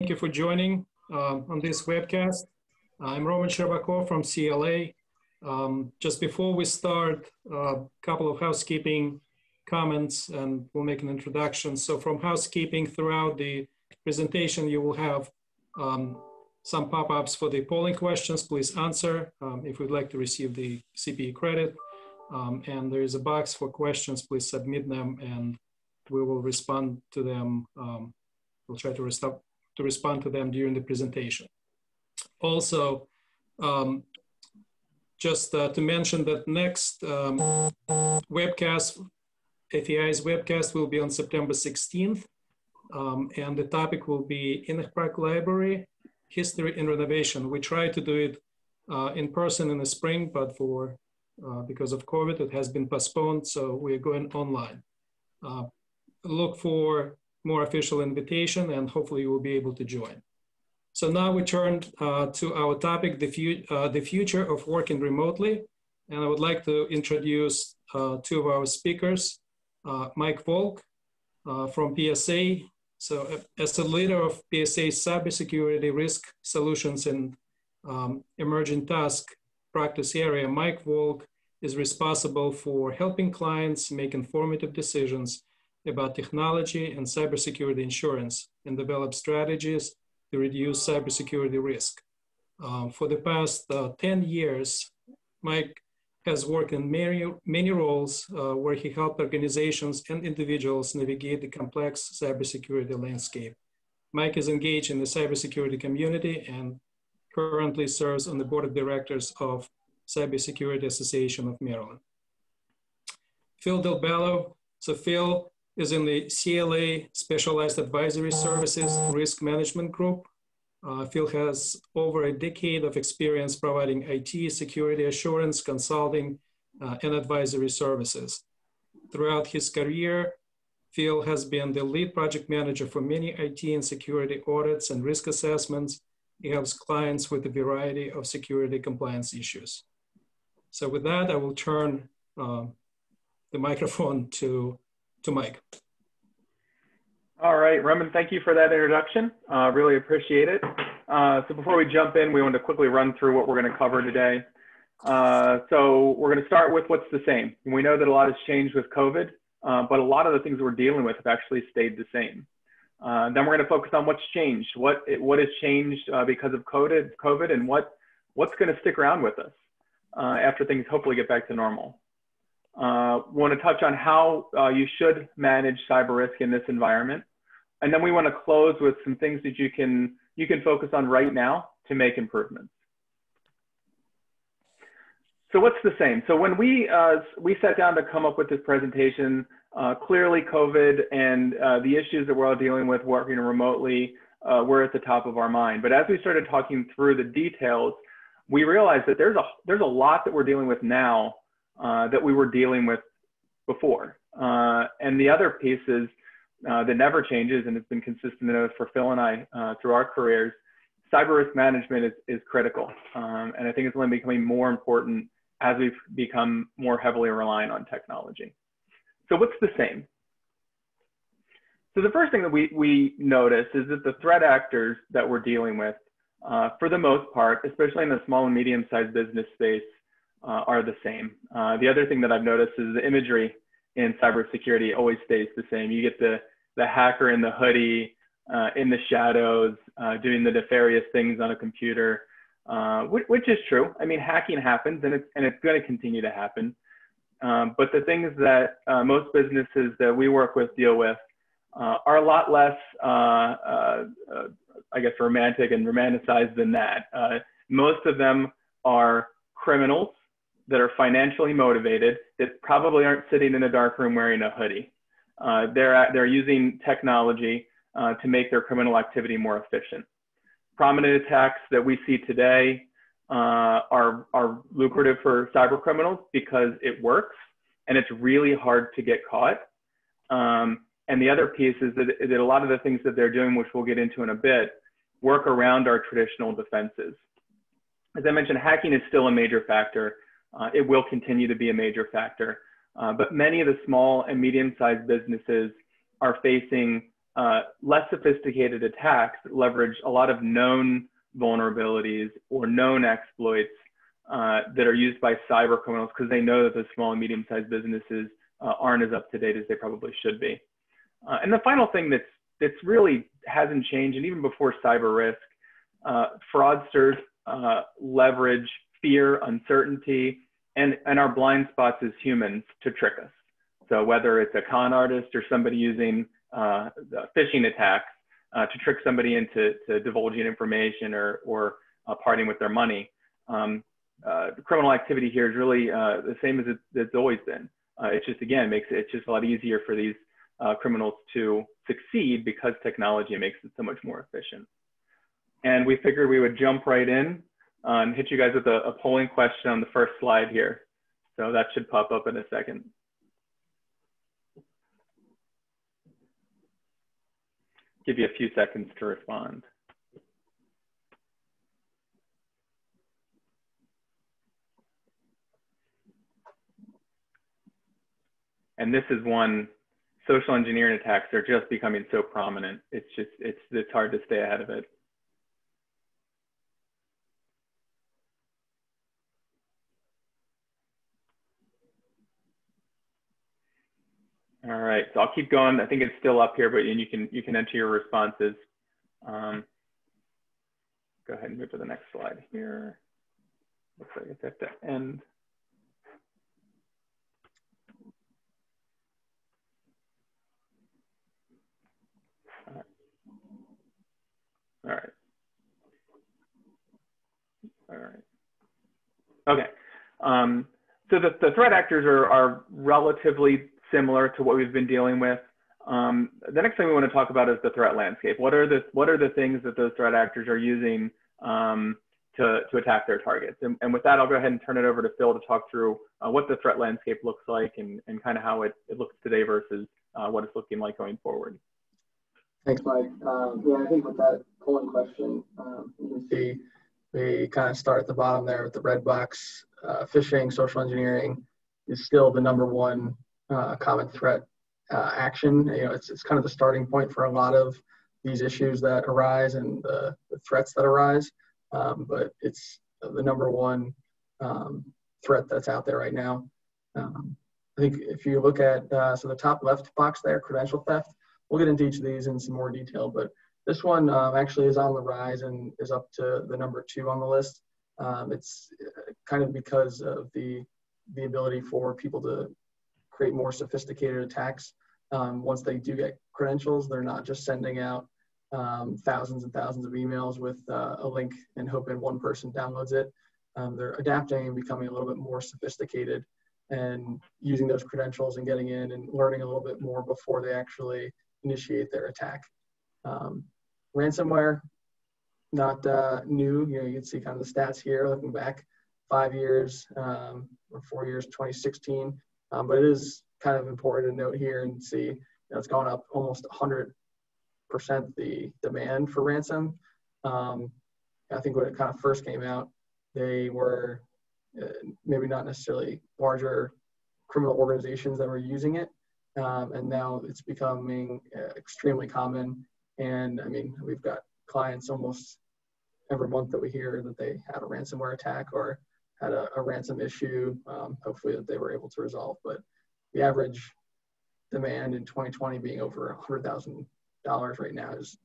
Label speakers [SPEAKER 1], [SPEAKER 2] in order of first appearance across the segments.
[SPEAKER 1] Thank you for joining uh, on this webcast. I'm Roman Sherbakov from CLA. Um, just before we start, a uh, couple of housekeeping comments and we'll make an introduction. So from housekeeping throughout the presentation, you will have um, some pop-ups for the polling questions. Please answer um, if you'd like to receive the CPE credit. Um, and there is a box for questions. Please submit them and we will respond to them. Um, we'll try to restart to respond to them during the presentation. Also, um, just uh, to mention that next um, webcast, FEI's webcast will be on September 16th. Um, and the topic will be Enoch Pratt Library, History and Renovation. We try to do it uh, in person in the spring, but for uh, because of COVID, it has been postponed, so we're going online. Uh, look for more official invitation and hopefully you will be able to join. So now we turn uh, to our topic, the, fu uh, the, future of working remotely. And I would like to introduce uh, two of our speakers, uh, Mike Volk uh, from PSA. So uh, as a leader of PSA's cybersecurity risk solutions and um, emerging task practice area, Mike Volk is responsible for helping clients make informative decisions about technology and cybersecurity insurance and develop strategies to reduce cybersecurity risk. Um, for the past uh, 10 years, Mike has worked in many, many roles uh, where he helped organizations and individuals navigate the complex cybersecurity landscape. Mike is engaged in the cybersecurity community and currently serves on the board of directors of Cybersecurity Association of Maryland. Phil Del Bello. So Phil is in the CLA Specialized Advisory Services Risk Management Group. Uh, Phil has over a decade of experience providing IT, security assurance, consulting, uh, and advisory services. Throughout his career, Phil has been the lead project manager for many IT and security audits and risk assessments. He helps clients with a variety of security compliance issues. So with that, I will turn uh, the microphone to to Mike.
[SPEAKER 2] All right, Roman, thank you for that introduction. Uh, really appreciate it. Uh, so before we jump in, we want to quickly run through what we're going to cover today. Uh, so we're going to start with what's the same. We know that a lot has changed with COVID, uh, but a lot of the things we're dealing with have actually stayed the same. Uh, then we're going to focus on what's changed, what what has changed uh, because of COVID, COVID, and what what's going to stick around with us after things hopefully get back to normal. Uh, want to touch on how uh, you should manage cyber risk in this environment. And then we want to close with some things that you can, you can focus on right now to make improvements. So what's the same? So when we, uh, we sat down to come up with this presentation, uh, clearly COVID and uh, the issues that we're all dealing with working remotely uh, were at the top of our mind. But as we started talking through the details, we realized that there's a, there's a lot that we're dealing with now uh, that we were dealing with before. Uh, and the other piece is uh, that never changes and it's been consistent for Phil and I uh, through our careers. Cyber risk management is, is critical. Um, and I think it's only becoming more important as we've become more heavily reliant on technology. So what's the same? So the first thing that we, we notice is that the threat actors that we're dealing with, uh, for the most part, especially in the small and medium sized business space, uh, are the same. Uh, the other thing that I've noticed is the imagery in cybersecurity always stays the same. You get the, the hacker in the hoodie, uh, in the shadows, uh, doing the nefarious things on a computer, uh, which, which, is true. I mean, hacking happens and it's, and it's going to continue to happen. Um, but the things that uh, most businesses that we work with deal with are a lot less, I guess, romantic and romanticized than that. most of them are criminals that are financially motivated that probably aren't sitting in a dark room wearing a hoodie. Uh, they're, they're using technology uh, to make their criminal activity more efficient. Prominent attacks that we see today uh, are, are lucrative for cyber criminals because it works and it's really hard to get caught. Um, and the other piece is that, that a lot of the things that they're doing, which we'll get into in a bit, work around our traditional defenses. As I mentioned, hacking is still a major factor uh, it will continue to be a major factor. Uh, but many of the small and medium-sized businesses are facing uh, less sophisticated attacks that leverage a lot of known vulnerabilities or known exploits uh, that are used by cyber criminals because they know that the small and medium-sized businesses uh, aren't as up to date as they probably should be. Uh, and the final thing that's that's really hasn't changed, and even before cyber risk, fraudsters leverage fear, uncertainty, and, and our blind spots as humans to trick us. So whether it's a con artist or somebody using uh, phishing attacks uh, to trick somebody into to divulging information or, or uh, parting with their money, um, uh, criminal activity here is really uh, the same as it, it's always been. Uh, it's just again makes it, just a lot easier for these criminals to succeed because technology makes it so much more efficient. And we figured we would jump right in and hit you guys with a, a polling question on the first slide here. So that should pop up in a second. Give you a few seconds to respond. And this is one, social engineering attacks are just becoming so prominent. It's just, it's, it's hard to stay ahead of it. All right, so I'll keep going. I think it's still up here, but and you can you can enter your responses. Um, go ahead and move to the next slide here. Looks like it's at the end. All right. All right. Okay. Um, so the, the threat actors are, are relatively similar to what we've been dealing with. Um, the next thing we want to talk about is the threat landscape. What are the what are the things that those threat actors are using um, to, to attack their targets? And, and, with that, I'll go ahead and turn it over to Phil to talk through uh, what the threat landscape looks like and, and kind of how it, it looks today versus uh, what it's looking like going forward.
[SPEAKER 3] Thanks, Mike. Um, yeah, I think with that polling question, um, you can see we kind of start at the bottom there with the red box. Uh, phishing, social engineering is still the number one uh, common threat uh, action. You know, it's, it's kind of the starting point for a lot of these issues that arise and the, the threats that arise. Um, but it's the number one um, threat that's out there right now. Um, I think if you look at uh, so the top left box there, credential theft. We'll get into each of these in some more detail, but this one um, actually is on the rise and is up to the number two on the list. Um, it's uh, kind of because of the the ability for people to create more sophisticated attacks. Um, once they do get credentials, they're not just sending out um, thousands and thousands of emails with uh, a link and hoping one person downloads it. Um, they're adapting and becoming a little bit more sophisticated and using those credentials and getting in and learning a little bit more before they actually initiate their attack. Um, ransomware, not uh, new. You know, you can see kind of the stats here looking back five years um, or four years, 2016. Um, but it is kind of important to note here and see, you know, it's gone up almost 100% the demand for ransom. Um, I think when it kind of first came out, they were uh, maybe not necessarily larger criminal organizations that were using it. Um, and now it's becoming uh, extremely common. And I mean, we've got clients almost every month that we hear that they had a ransomware attack or had a, a ransom issue, um, hopefully that they were able to resolve. But the average demand in 2020 being over $100,000 right now is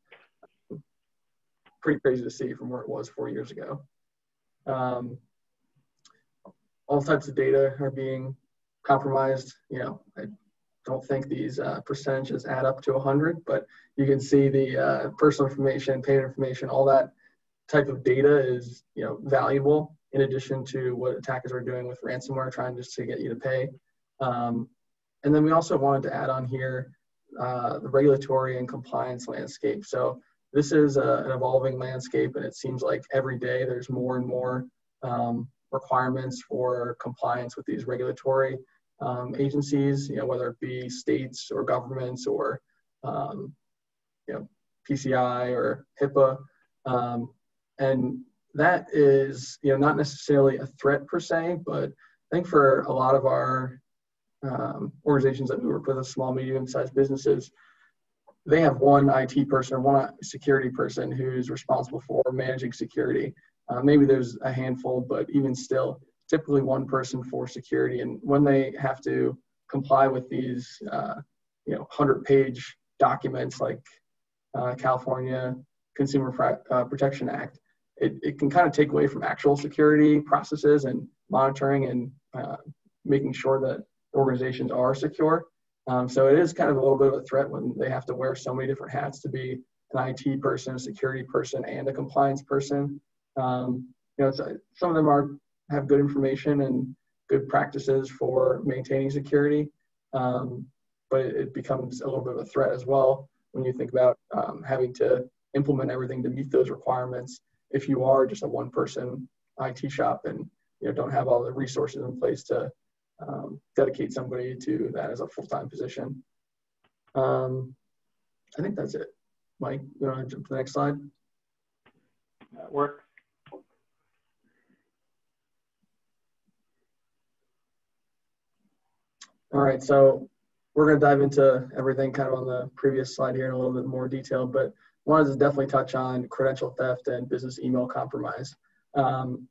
[SPEAKER 3] pretty crazy to see from where it was four years ago. Um, all types of data are being compromised. You know, I don't think these uh, percentages add up to 100, but you can see the uh, personal information, payment information, all that type of data is you know valuable in addition to what attackers are doing with ransomware, trying just to get you to pay. Um, and then we also wanted to add on here uh, the regulatory and compliance landscape. So this is a, an evolving landscape, and it seems like every day there's more and more um, requirements for compliance with these regulatory um, agencies, you know, whether it be states or governments or, um, you know, PCI or HIPAA. Um, and that is you know not necessarily a threat per se, but I think for a lot of our um, organizations that we work with, small medium sized businesses, they have one IT person or one security person who's responsible for managing security. Uh, maybe there's a handful, but even still, typically one person for security. And when they have to comply with these, uh, you know, 100-page documents like uh, California Consumer uh, Protection Act, it, it can kind of take away from actual security processes and monitoring and uh, making sure that organizations are secure. Um, so it is kind of a little bit of a threat when they have to wear so many different hats to be an IT person, a security person, and a compliance person. Um, you know, some of them are have good information and good practices for maintaining security, um, but it becomes a little bit of a threat as well when you think about um, having to implement everything to meet those requirements. If you are just a one-person IT shop and you know don't have all the resources in place to um, dedicate somebody to that as a full-time position. Um, I think that's it. Mike, you want to jump to the next slide?
[SPEAKER 2] That works.
[SPEAKER 3] All right, so we're going to dive into everything kind of on the previous slide here in a little bit more detail, but wanted to definitely touch on credential theft and business email compromise. Um,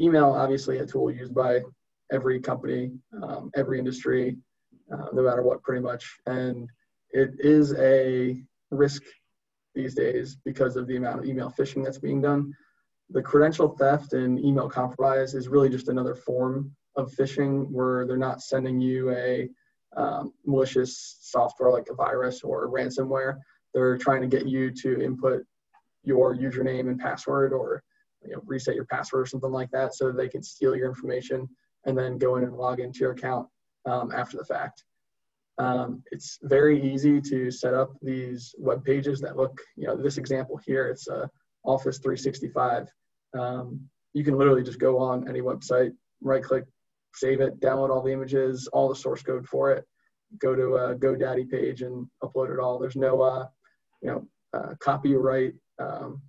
[SPEAKER 3] email, obviously, a tool used by every company, um, every industry, uh, no matter what, pretty much. And it is a risk these days because of the amount of email phishing that's being done. The credential theft and email compromise is really just another form of phishing where they're not sending you a um, malicious software like a virus or ransomware. They're trying to get you to input your username and password or you know, reset your password or something like that so they can steal your information and then go in and log into your account um, after the fact. Um, it's very easy to set up these web pages that look, you know, this example here, it's uh, Office 365. Um, you can literally just go on any website, right click, save it, download all the images, all the source code for it, go to a GoDaddy page and upload it all. There's no, uh, you know, uh, copyright um,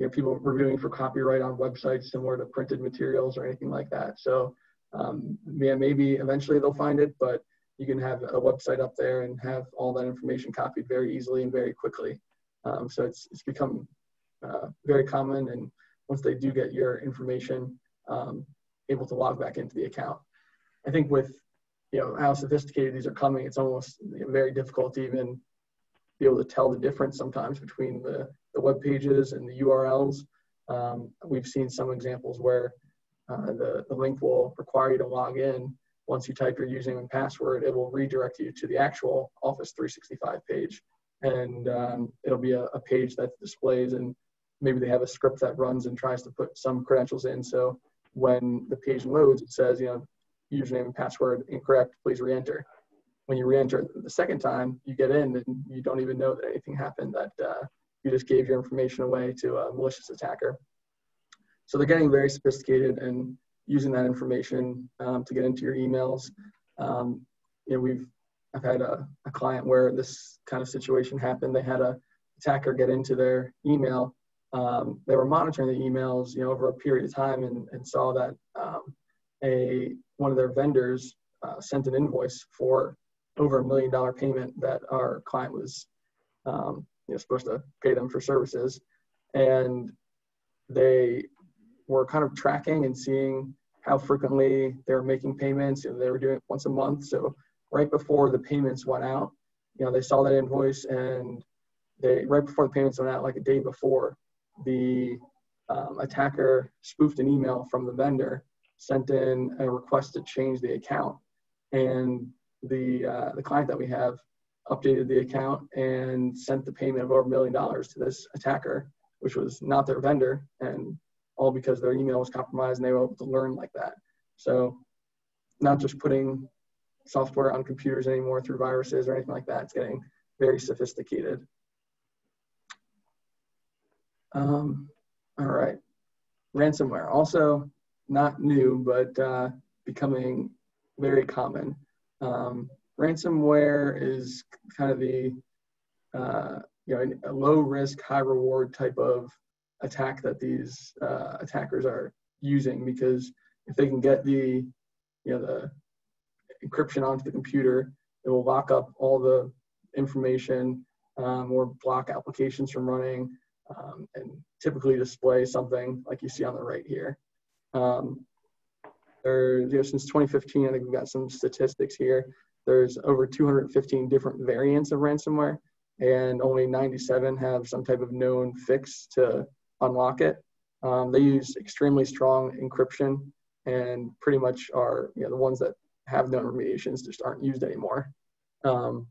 [SPEAKER 3] you know, people reviewing for copyright on websites similar to printed materials or anything like that. So um, yeah, maybe eventually they'll find it, but you can have a website up there and have all that information copied very easily and very quickly. Um, so it's, it's become uh, very common. And once they do get your information, um, able to log back into the account. I think with you know how sophisticated these are coming, it's almost very difficult to even be able to tell the difference sometimes between the the web pages and the URLs. Um, we've seen some examples where uh, the, the link will require you to log in. Once you type your username and password, it will redirect you to the actual Office 365 page. And um, it'll be a, a page that displays, and maybe they have a script that runs and tries to put some credentials in. So when the page loads, it says, you know, username and password incorrect, please re-enter. When you re-enter the second time, you get in and you don't even know that anything happened that uh, you just gave your information away to a malicious attacker. So they're getting very sophisticated and using that information um, to get into your emails. Um, you know, we've I've had a, a, client where this kind of situation happened. They had a attacker get into their email. Um, they were monitoring the emails, you know, over a period of time, and, and saw that um, a one of their vendors uh, sent an invoice for over a million dollar payment that our client was um, you know, supposed to pay them for services. And they were kind of tracking and seeing how frequently they were making payments. You know, they were doing it once a month. So right before the payments went out, you know, they saw that invoice and they right before the payments went out, like a day before, the um, attacker spoofed an email from the vendor, sent in a request to change the account, and the uh, the client that we have updated the account and sent the payment of over a million dollars to this attacker, which was not their vendor, and all because their email was compromised and they were able to learn like that. So, not just putting software on computers anymore through viruses or anything like that. It's getting very sophisticated. Um, all right, ransomware also not new, but uh, becoming very common. Um, ransomware is kind of the uh, you know a low risk, high reward type of attack that these uh, attackers are using because if they can get the you know the encryption onto the computer, it will lock up all the information um, or block applications from running um, and typically display something like you see on the right here. Um, you know, since 2015, I think we've got some statistics here. There's over 215 different variants of ransomware, and only 97 have some type of known fix to unlock it. Um, they use extremely strong encryption and pretty much are you know, the ones that have known remediations just aren't used anymore. Um,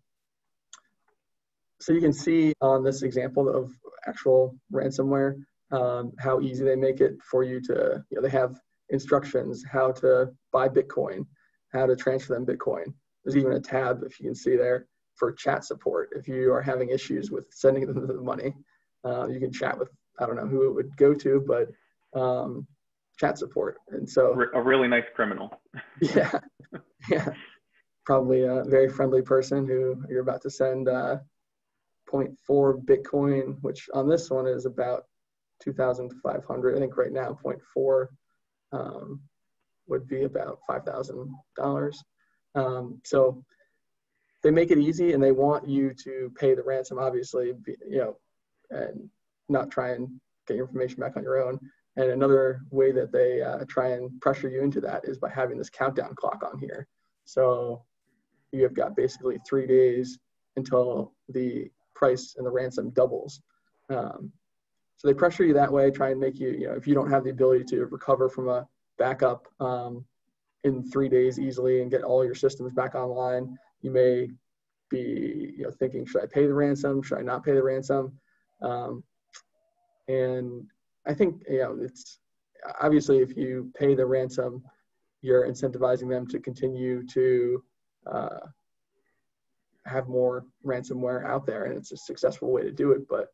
[SPEAKER 3] so you can see on this example of actual ransomware um, how easy they make it for you to, you know, they have instructions how to buy Bitcoin, how to transfer them Bitcoin. There's even a tab, if you can see there, for chat support. If you are having issues with sending them the money, uh, you can chat with, I don't know who it would go to, but um, chat support. And so
[SPEAKER 2] a really nice criminal.
[SPEAKER 3] yeah, yeah, probably a very friendly person who you're about to send uh, 0.4 Bitcoin, which on this one is about 2,500. I think right now 0.4 um, would be about $5,000. Um, so they make it easy and they want you to pay the ransom, obviously, you know, and not try and get your information back on your own. And another way that they uh, try and pressure you into that is by having this countdown clock on here. So you have got basically three days until the price and the ransom doubles. Um, so they pressure you that way, try and make you, you know, if you don't have the ability to recover from a backup um, in three days easily and get all your systems back online, you may be, you know, thinking, should I pay the ransom? Should I not pay the ransom? Um, and I think you know it's obviously if you pay the ransom, you're incentivizing them to continue to uh, have more ransomware out there, and it's a successful way to do it. But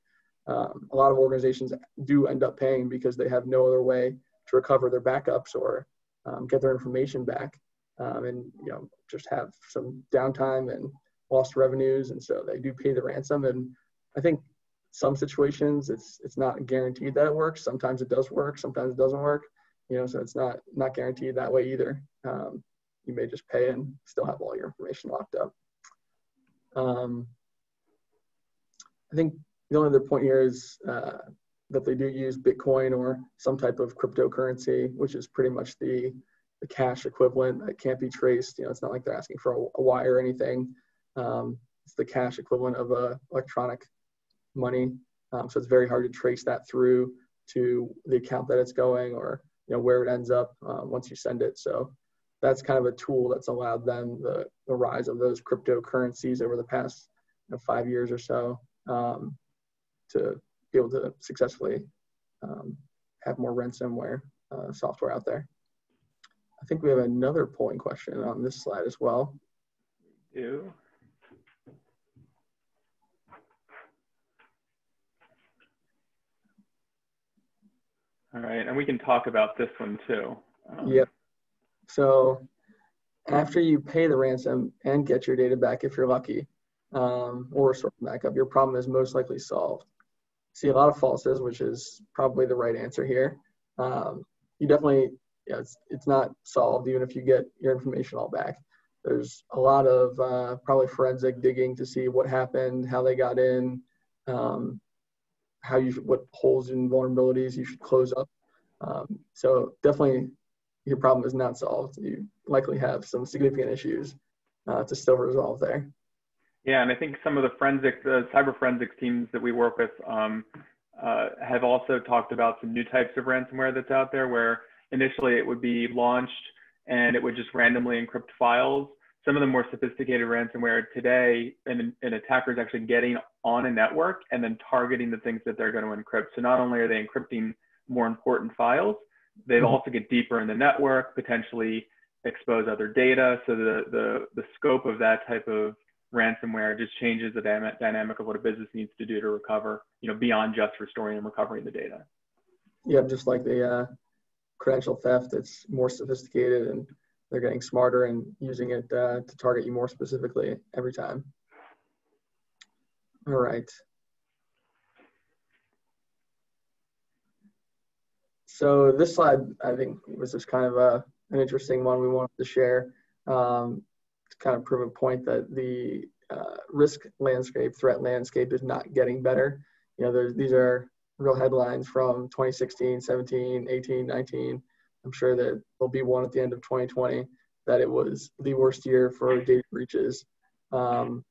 [SPEAKER 3] um, a lot of organizations do end up paying because they have no other way to recover their backups or um, get their information back, um, and you know just have some downtime and lost revenues, and so they do pay the ransom. And I think some situations it's it's not guaranteed that it works. Sometimes it does work. Sometimes it doesn't work. You know, so it's not not guaranteed that way either. Um, you may just pay and still have all your information locked up. Um, I think the only other point here is uh, that they do use Bitcoin or some type of cryptocurrency, which is pretty much the the cash equivalent that can't be traced. You know, it's not like they're asking for a, a wire or anything. Um, it's the cash equivalent of a electronic money. Um, so it's very hard to trace that through to the account that it's going or you know where it ends up uh, once you send it. So that's kind of a tool that's allowed them the, the rise of those cryptocurrencies over the past you know, five years or so um, to be able to successfully um, have more ransomware uh, software out there. I think we have another polling question on this slide as well.
[SPEAKER 2] We do. All right, and we can talk about this one too.
[SPEAKER 3] Um, yep. So after you pay the ransom and get your data back, if you're lucky, um, or sort of backup, your problem is most likely solved. See a lot of falses, which is probably the right answer here. Um, you definitely, yeah, it's, it's not solved even if you get your information all back. There's a lot of uh, probably forensic digging to see what happened, how they got in, um, how you what holes and vulnerabilities you should close up. Um, so definitely your problem is not solved. You likely have some significant issues uh, to still resolve there.
[SPEAKER 2] Yeah, and I think some of the forensic, the cyber forensics teams that we work with um, uh, have also talked about some new types of ransomware that's out there where initially it would be launched and it would just randomly encrypt files some of the more sophisticated ransomware today, an, an attacker is actually getting on a network and then targeting the things that they're going to encrypt. So not only are they encrypting more important files, they mm-hmm. also get deeper in the network, potentially expose other data. So the, the, the scope of that type of ransomware just changes the dynamic of what a business needs to do to recover, you know, beyond just restoring and recovering the data.
[SPEAKER 3] Yeah, just like the uh, credential theft, it's more sophisticated and they're getting smarter and using it uh, to target you more specifically every time. All right. So this slide, I think, was just kind of a, an interesting one we wanted to share um, kind of prove a point that the uh, risk landscape, threat landscape is not getting better. You know, there's, these are real headlines from 2016, 17, 18, 19. I'm sure that there'll be one at the end of 2020 that it was the worst year for data breaches. Um,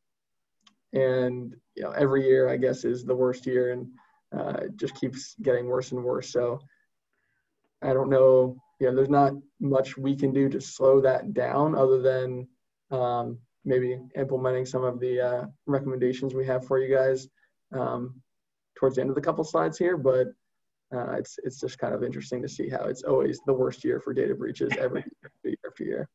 [SPEAKER 3] and you know, every year I guess is the worst year, and uh, it just keeps getting worse and worse. So I don't know. You know, there's not much we can do to slow that down, other than um, maybe implementing some of the uh, recommendations we have for you guys um, towards the end of the couple slides here. But uh, it's it's just kind of interesting to see how it's always the worst year for data breaches every year after year.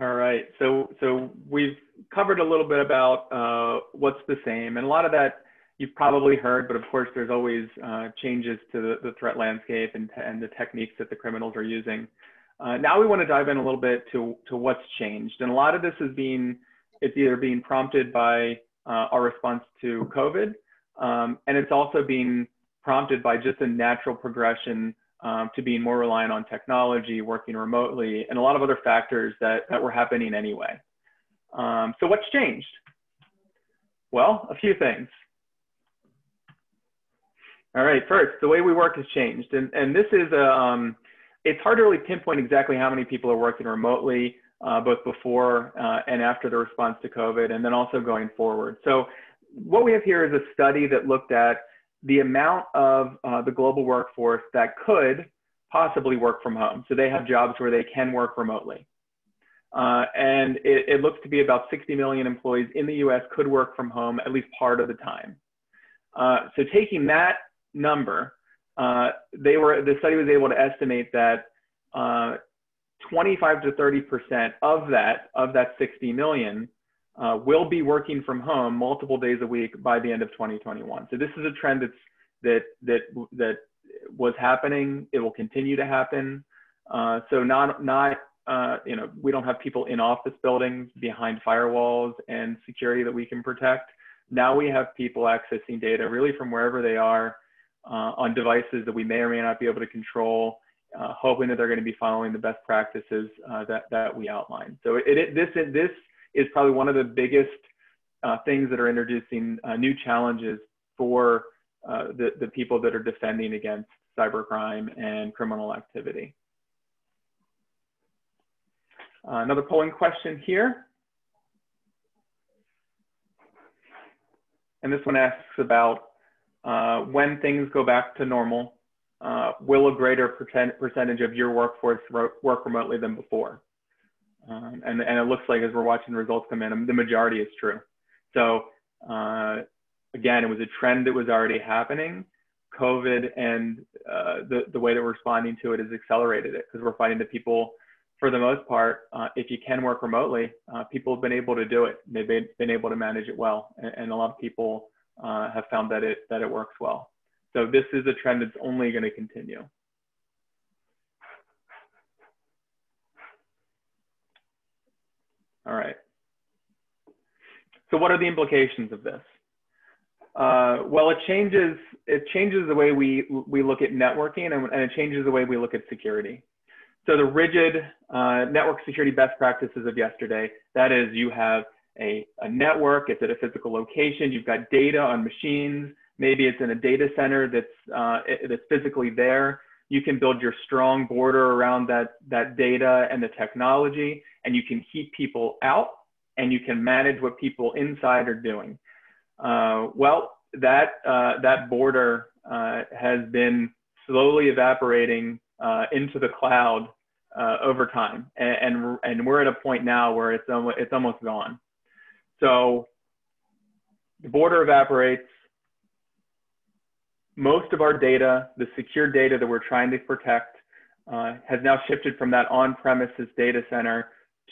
[SPEAKER 2] All right. So so we've covered a little bit about uh, what's the same, and a lot of that you've probably heard, but of course there's always uh, changes to the, the, threat landscape and, and the techniques that the criminals are using. Uh, now we want to dive in a little bit to, to what's changed. And a lot of this is being, it's either being prompted by uh, our response to COVID, um, and it's also being prompted by just a natural progression um, to being more reliant on technology, working remotely, and a lot of other factors that, that were happening anyway. Um, so what's changed? Well, a few things. All right, first, the way we work has changed. And, and this is, a, um, it's hard to really pinpoint exactly how many people are working remotely, uh, both before uh, and after the response to COVID, and then also going forward. So what we have here is a study that looked at the amount of uh, the global workforce that could possibly work from home. So they have jobs where they can work remotely. Uh, and it, it, looks to be about 60 million employees in the US could work from home at least part of the time. Uh, so taking that number, uh, they were, the study was able to estimate that uh, 25 to 30% of that, of that 60 million uh, will be working from home multiple days a week by the end of 2021. So this is a trend that's that that that was happening. It will continue to happen. Uh, so not not uh, you know we don't have people in office buildings behind firewalls and security that we can protect. Now we have people accessing data really from wherever they are uh, on devices that we may or may not be able to control. Uh, hoping that they're going to be following the best practices uh, that, that we outlined. So it, it, this, this is probably one of the biggest uh, things that are introducing uh, new challenges for uh, the, the people that are defending against cybercrime and criminal activity. Another polling question here. And this one asks about uh, when things go back to normal, uh, will a greater percentage of your workforce work remotely than before? Um, and, and it looks like as we're watching the results come in, the majority is true. So uh, again, it was a trend that was already happening. COVID and uh, the, the way that we're responding to it has accelerated it because we're finding that people, for the most part, uh, if you can work remotely, uh, people have been able to do it. They've been, been able to manage it well. And, and a lot of people uh, have found that it, that it works well. So this is a trend that's only going to continue. All right. So what are the implications of this? Uh, well, it changes it changes the way we we look at networking and, and, it changes the way we look at security. So the rigid uh, network security best practices of yesterday, that is, you have a, a network, it's at a physical location, you've got data on machines, maybe it's in a data center that's uh, that's physically there. You can build your strong border around that that data and the technology, and you can keep people out and you can manage what people inside are doing. Uh, well, that, uh, that border uh, has been slowly evaporating uh, into the cloud uh, over time. And, and, and, we're at a point now where it's, it's almost gone. So the border evaporates. Most of our data, the secure data that we're trying to protect, uh, has now shifted from that on-premises data center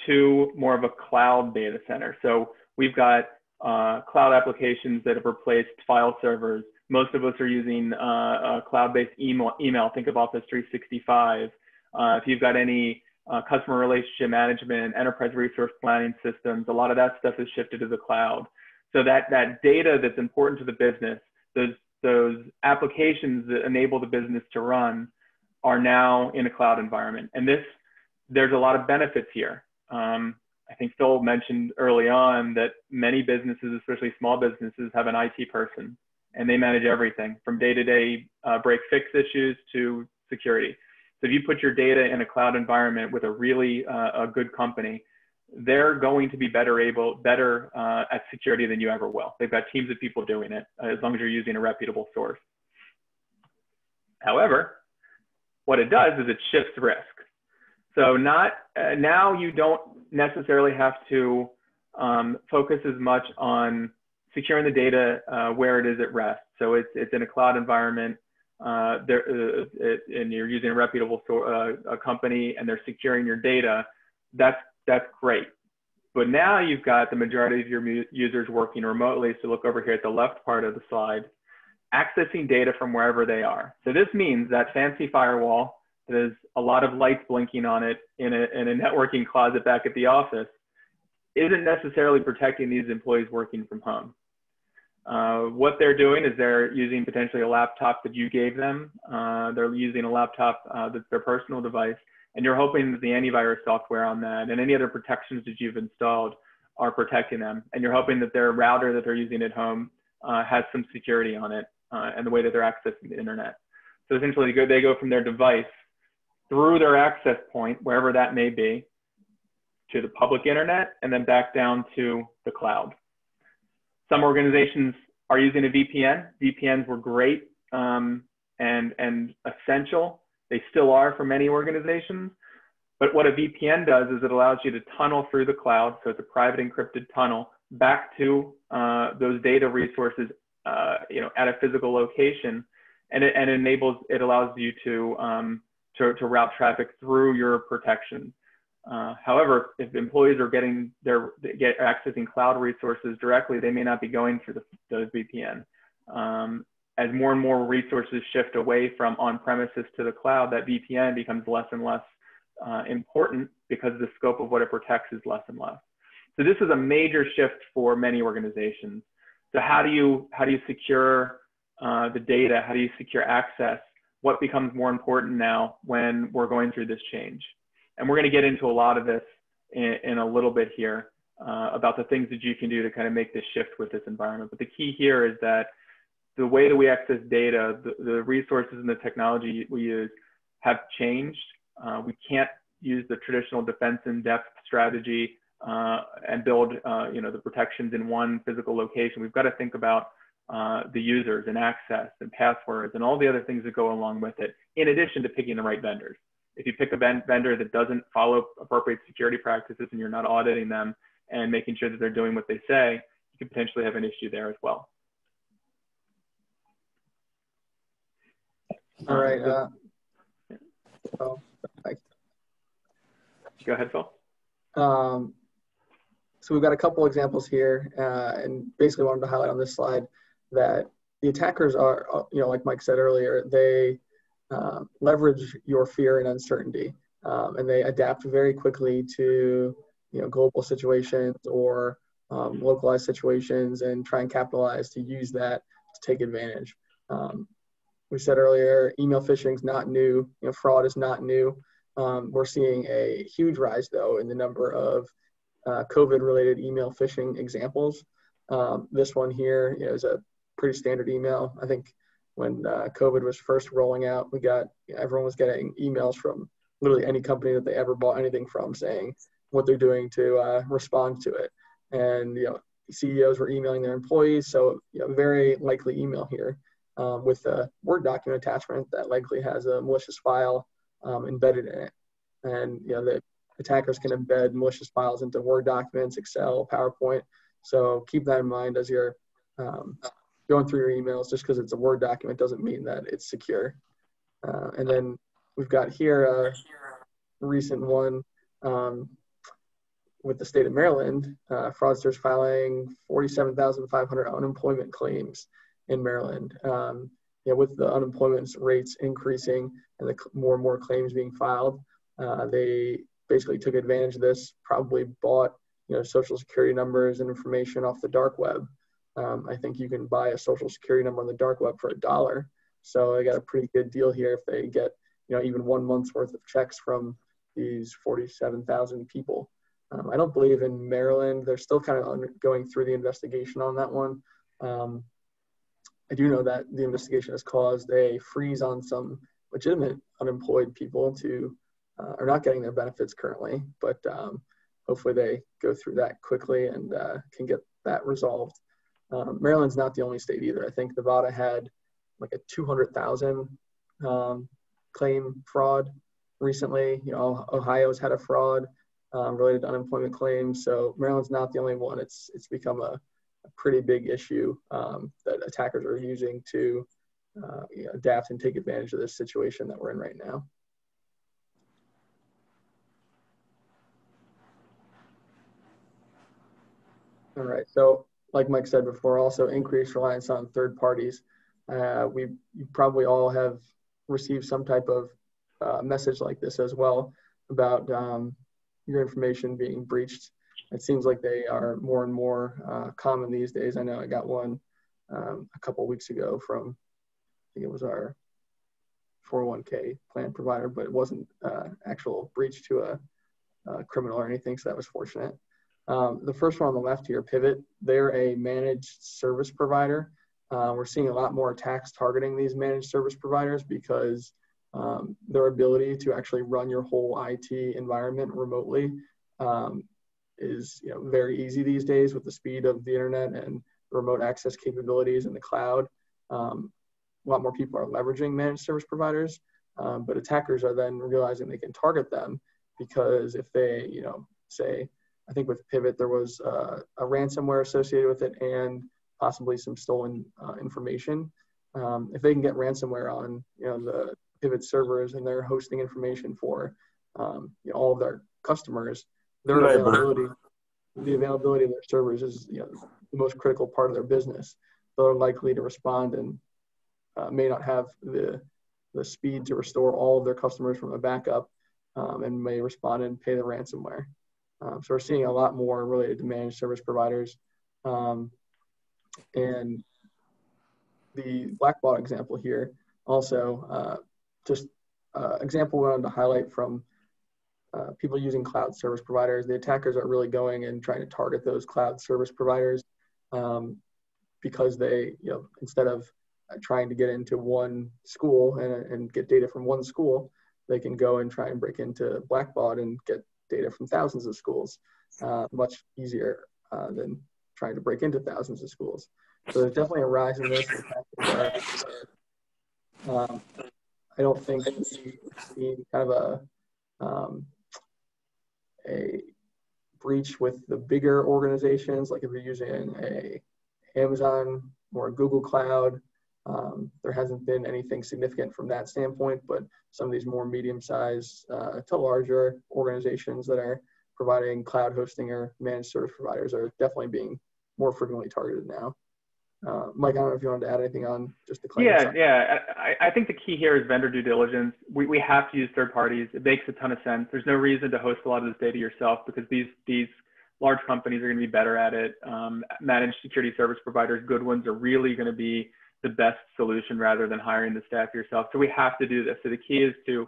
[SPEAKER 2] to more of a cloud data center. So we've got uh, cloud applications that have replaced file servers. Most of us are using uh, cloud-based email, email. Think of Office 365. Uh, if you've got any uh, customer relationship management, enterprise resource planning systems, a lot of that stuff is shifted to the cloud. So that, that data that's important to the business, those, those applications that enable the business to run are now in a cloud environment. And this, there's a lot of benefits here. Um, I think Phil mentioned early on that many businesses, especially small businesses, have an IT person and they manage everything from day-to-day uh, break fix issues to security. So if you put your data in a cloud environment with a really uh, a good company, they're going to be better able, better uh, at security than you ever will. They've got teams of people doing it uh, as long as you're using a reputable source. However, what it does is it shifts risk. So not uh, now you don't necessarily have to um, focus as much on securing the data uh, where it is at rest. So it's, it's in a cloud environment uh, there, uh, it, and you're using a reputable uh, a company and they're securing your data. That's, that's great. But now you've got the majority of your users working remotely. So look over here at the left part of the slide, accessing data from wherever they are. So this means that fancy firewall that has a lot of lights blinking on it in a, in a networking closet back at the office isn't necessarily protecting these employees working from home. Uh, what they're doing is they're using potentially a laptop that you gave them. Uh, they're using a laptop uh, that's their personal device, and you're hoping that the antivirus software on that and any other protections that you've installed are protecting them. And you're hoping that their router that they're using at home uh, has some security on it uh, and the way that they're accessing the internet. So essentially, they go, they go from their device through their access point, wherever that may be, to the public internet, and then back down to the cloud. Some organizations are using a VPN. VPNs were great um, and, and essential. They still are for many organizations. But what a VPN does is it allows you to tunnel through the cloud. So it's a private encrypted tunnel back to uh, those data resources, uh, you know, at a physical location. And it, and enables, it allows you to um, to, to route traffic through your protection. Uh, however, if employees are getting their get accessing cloud resources directly, they may not be going through the, those VPN. Um, as more and more resources shift away from on-premises to the cloud, that VPN becomes less and less uh, important because the scope of what it protects is less and less. So this is a major shift for many organizations. So how do you how do you secure uh, the data? How do you secure access? what becomes more important now when we're going through this change. And we're going to get into a lot of this in, in a little bit here uh, about the things that you can do to kind of make this shift with this environment. But the key here is that the way that we access data, the, the resources and the technology we use have changed. Uh, we can't use the traditional defense in depth strategy uh, and build uh, you know, the protections in one physical location. We've got to think about uh, the users and access and passwords and all the other things that go along with it, in addition to picking the right vendors. If you pick a vendor that doesn't follow appropriate security practices and you're not auditing them and making sure that they're doing what they say, you could potentially have an issue there as well.
[SPEAKER 3] All right. Uh,
[SPEAKER 2] oh, Go ahead, Phil.
[SPEAKER 3] Um, so we've got a couple examples here, uh, and basically wanted to highlight on this slide that the attackers are, uh, you know, like Mike said earlier, they uh, leverage your fear and uncertainty, um, and they adapt very quickly to, you know, global situations or um, localized situations, and try and capitalize to use that to take advantage. Um, we said earlier, email phishing is not new. You know, fraud is not new. Um, we're seeing a huge rise, though, in the number of uh, COVID-related email phishing examples. Um, this one here you know, is a pretty standard email. I think when uh, COVID was first rolling out, we got everyone was getting emails from literally any company that they ever bought anything from, saying what they're doing to uh, respond to it. And you know, CEOs were emailing their employees, so you know, very likely email here um, with a Word document attachment that likely has a malicious file um, embedded in it. And you know, the attackers can embed malicious files into Word documents, Excel, PowerPoint. So keep that in mind as you're um, going through your emails just because it's a Word document doesn't mean that it's secure. Uh, and then we've got here a recent one um, with the state of Maryland, uh, fraudsters filing 47,500 unemployment claims in Maryland. Um, with the unemployment rates increasing and the more and more claims being filed, uh, they basically took advantage of this, probably bought you know social security numbers and information off the dark web um, I think you can buy a social security number on the dark web for a dollar. So they got a pretty good deal here if they get, you know, even one month's worth of checks from these 47,000 people. Um, I don't believe in Maryland. They're still kind of going through the investigation on that one. Um, I do know that the investigation has caused a freeze on some legitimate unemployed people to uh, are not getting their benefits currently, but um, hopefully they go through that quickly and uh, can get that resolved. Um, Maryland's not the only state either. I think Nevada had like a 200,000 um, claim fraud recently. You know, Ohio's had a fraud um, related to unemployment claims. So Maryland's not the only one. It's it's become a, a pretty big issue um, that attackers are using to uh, you know, adapt and take advantage of this situation that we're in right now. All right. So, like Mike said before, also increased reliance on third parties. Uh, we probably all have received some type of uh, message like this as well about um, your information being breached. It seems like they are more and more uh, common these days. I know I got one um, a couple weeks ago from, I think it was our 401k plan provider, but it wasn't uh, actual breach to a, a, criminal or anything, so that was fortunate. Um, the first one on the left here, Pivot, they're a managed service provider. Uh, we're seeing a lot more attacks targeting these managed service providers because um, their ability to actually run your whole IT environment remotely um, is you know, very easy these days with the speed of the internet and remote access capabilities in the cloud. Um, a lot more people are leveraging managed service providers, um, but attackers are then realizing they can target them because if they, you know, say, I think with Pivot there was uh, a ransomware associated with it and possibly some stolen uh, information. Um, if they can get ransomware on, you know, the Pivot servers and they're hosting information for um, you know, all of their customers, their right, availability, the availability of their servers is you know, the most critical part of their business. They're likely to respond and uh, may not have the the speed to restore all of their customers from a backup um, and may respond and pay the ransomware. Um, so we're seeing a lot more related to managed service providers. Um, and the Blackbaud example here also uh, just uh, example we wanted to highlight from uh, people using cloud service providers. The attackers are really going and trying to target those cloud service providers um, because they, you know, instead of uh, trying to get into one school and, and get data from one school, they can go and try and break into Blackbaud and get data from thousands of schools. Uh, much easier uh, than trying to break into thousands of schools. So there's definitely a rise in this. Um, I don't think we see kind of a um, a breach with the bigger organizations, like if you're using a Amazon or Google Cloud. Um, there hasn't been anything significant from that standpoint, but some of these more medium-sized uh, to larger organizations that are providing cloud hosting or managed service providers are definitely being more frequently targeted now. Uh, Mike, I don't know if you wanted to add anything on just the claim.
[SPEAKER 2] Yeah, side. yeah. I, I, think the key here is vendor due diligence. We, we have to use third parties. It makes a ton of sense. There's no reason to host a lot of this data yourself because these these large companies are going to be better at it. Um, managed security service providers, good ones, are really going to be the best solution rather than hiring the staff yourself. So we have to do this. So the key is to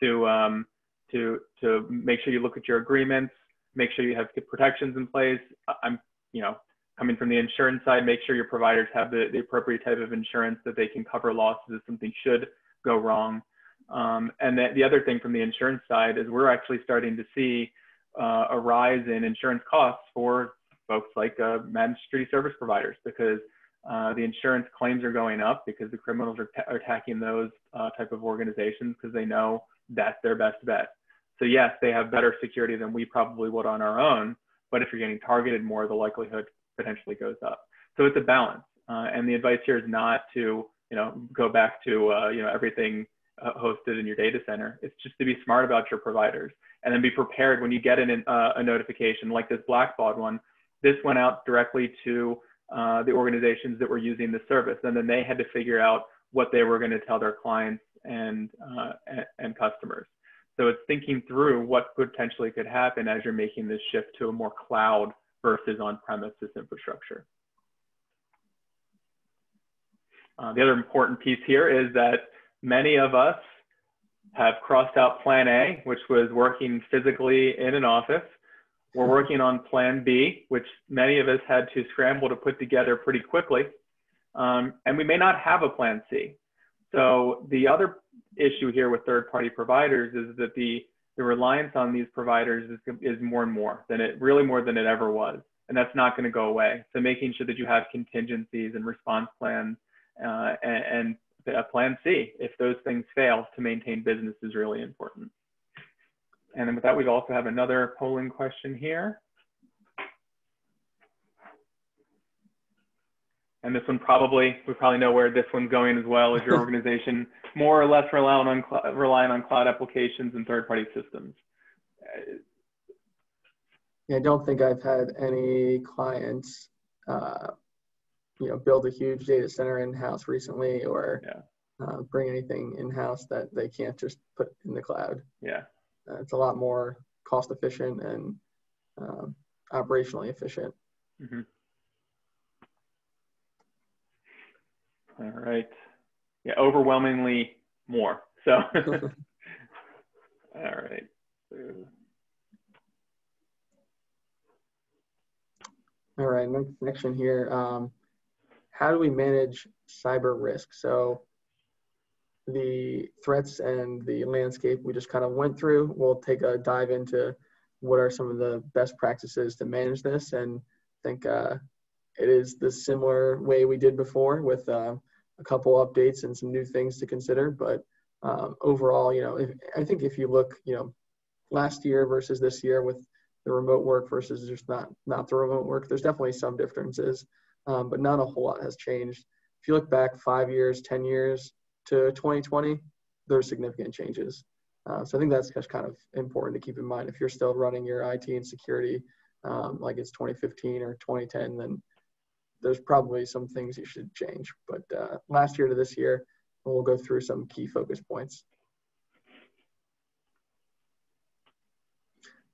[SPEAKER 2] to um, to to make sure you look at your agreements, make sure you have good protections in place. I'm you know coming from the insurance side, make sure your providers have the, the appropriate type of insurance that they can cover losses if something should go wrong. Um, and the, the other thing from the insurance side is we're actually starting to see uh, a rise in insurance costs for folks like uh, managed security service providers because uh, the insurance claims are going up because the criminals are, are attacking those uh, type of organizations because they know that's their best bet. So yes, they have better security than we probably would on our own, but if you're getting targeted more, the likelihood potentially goes up. So it's a balance. Uh, and the advice here is not to, you know, go back to, uh, you know, everything uh, hosted in your data center. It's just to be smart about your providers and then be prepared when you get an, a notification like this Blackbaud one. This went out directly to uh, the organizations that were using the service, and then they had to figure out what they were going to tell their clients and, uh, and, customers. So it's thinking through what potentially could happen as you're making this shift to a more cloud versus on-premises infrastructure. Uh, the other important piece here is that many of us have crossed out plan A, which was working physically in an office. We're working on Plan B, which many of us had to scramble to put together pretty quickly. Um, and we may not have a Plan C. So the other issue here with third-party providers is that the, the reliance on these providers is, is more and more than it, really more than it ever was. And that's not going to go away. So making sure that you have contingencies and response plans uh, and, and a plan C if those things fail to maintain business is really important. And then with that, we also have another polling question here. And this one probably, we probably know where this one's going as well. Is your organization more or less reliant on, relying on cloud applications and third-party systems?
[SPEAKER 3] I don't think I've had any clients, uh, you know, build a huge data center in-house recently or yeah. uh, bring anything in-house that they can't just put in the cloud.
[SPEAKER 2] Yeah.
[SPEAKER 3] Uh, it's a lot more cost efficient and um, operationally efficient.
[SPEAKER 2] Mm-hmm. All right. Yeah, overwhelmingly more. So, all right.
[SPEAKER 3] All right, next section here. Um, how do we manage cyber risk? So the threats and the landscape we just kind of went through. We'll take a dive into what are some of the best practices to manage this, and I think uh, it is the similar way we did before with uh, a couple updates and some new things to consider. But um, overall, you know, if, I think if you look, you know, last year versus this year with the remote work versus just not not the remote work, there's definitely some differences, um, but not a whole lot has changed. If you look back five years, ten years, to 2020, there's significant changes. Uh, so I think that's kind of important to keep in mind. If you're still running your IT and security um, like it's 2015 or 2010, then there's probably some things you should change. But uh, last year to this year, we'll go through some key focus points.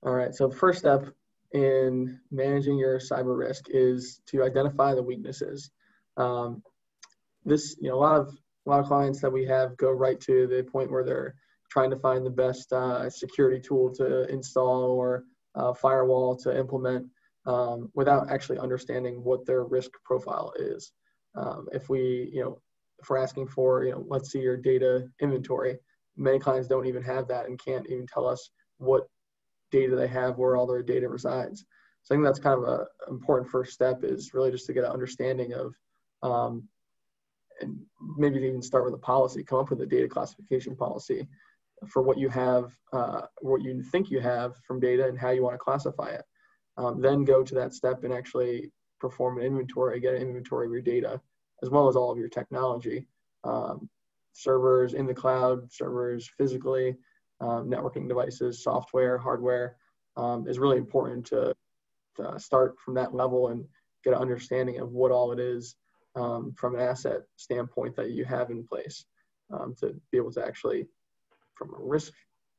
[SPEAKER 3] All right, so first step in managing your cyber risk is to identify the weaknesses. Um, this, you know, a lot of a lot of clients that we have go right to the point where they're trying to find the best uh, security tool to install or uh, firewall to implement um, without actually understanding what their risk profile is. Um, if we, you know, if we're asking for, you know, let's see your data inventory, many clients don't even have that and can't even tell us what data they have, where all their data resides. So I think that's kind of an important first step is really just to get an understanding of um, and maybe even start with a policy, come up with a data classification policy for what you have, uh, what you think you have from data and how you want to classify it. Um, then go to that step and actually perform an inventory, get an inventory of your data, as well as all of your technology. Um, servers in the cloud, servers physically, um, networking devices, software, hardware um, is really important to, to start from that level and get an understanding of what all it is um, from an asset standpoint that you have in place um, to be able to actually, from a risk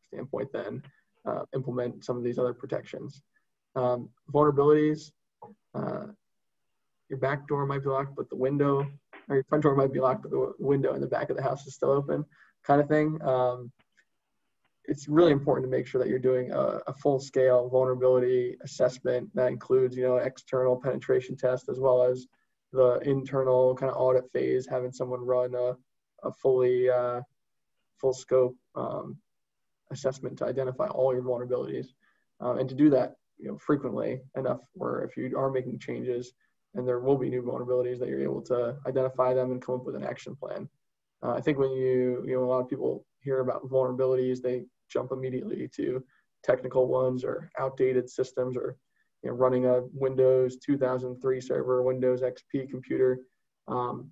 [SPEAKER 3] standpoint, then uh, implement some of these other protections. Um, vulnerabilities, uh, your back door might be locked, but the window, or your front door might be locked, but the window in the back of the house is still open, kind of thing. Um, it's really important to make sure that you're doing a, a, full scale vulnerability assessment that includes, you know, external penetration test as well as the internal kind of audit phase, having someone run a, a fully uh, full scope um, assessment to identify all your vulnerabilities, um, and to do that you know frequently enough where if you are making changes and there will be new vulnerabilities that you're able to identify them and come up with an action plan. Uh, I think when you you know a lot of people hear about vulnerabilities, they jump immediately to technical ones or outdated systems or you know, running a Windows 2003 server, Windows XP computer. Um,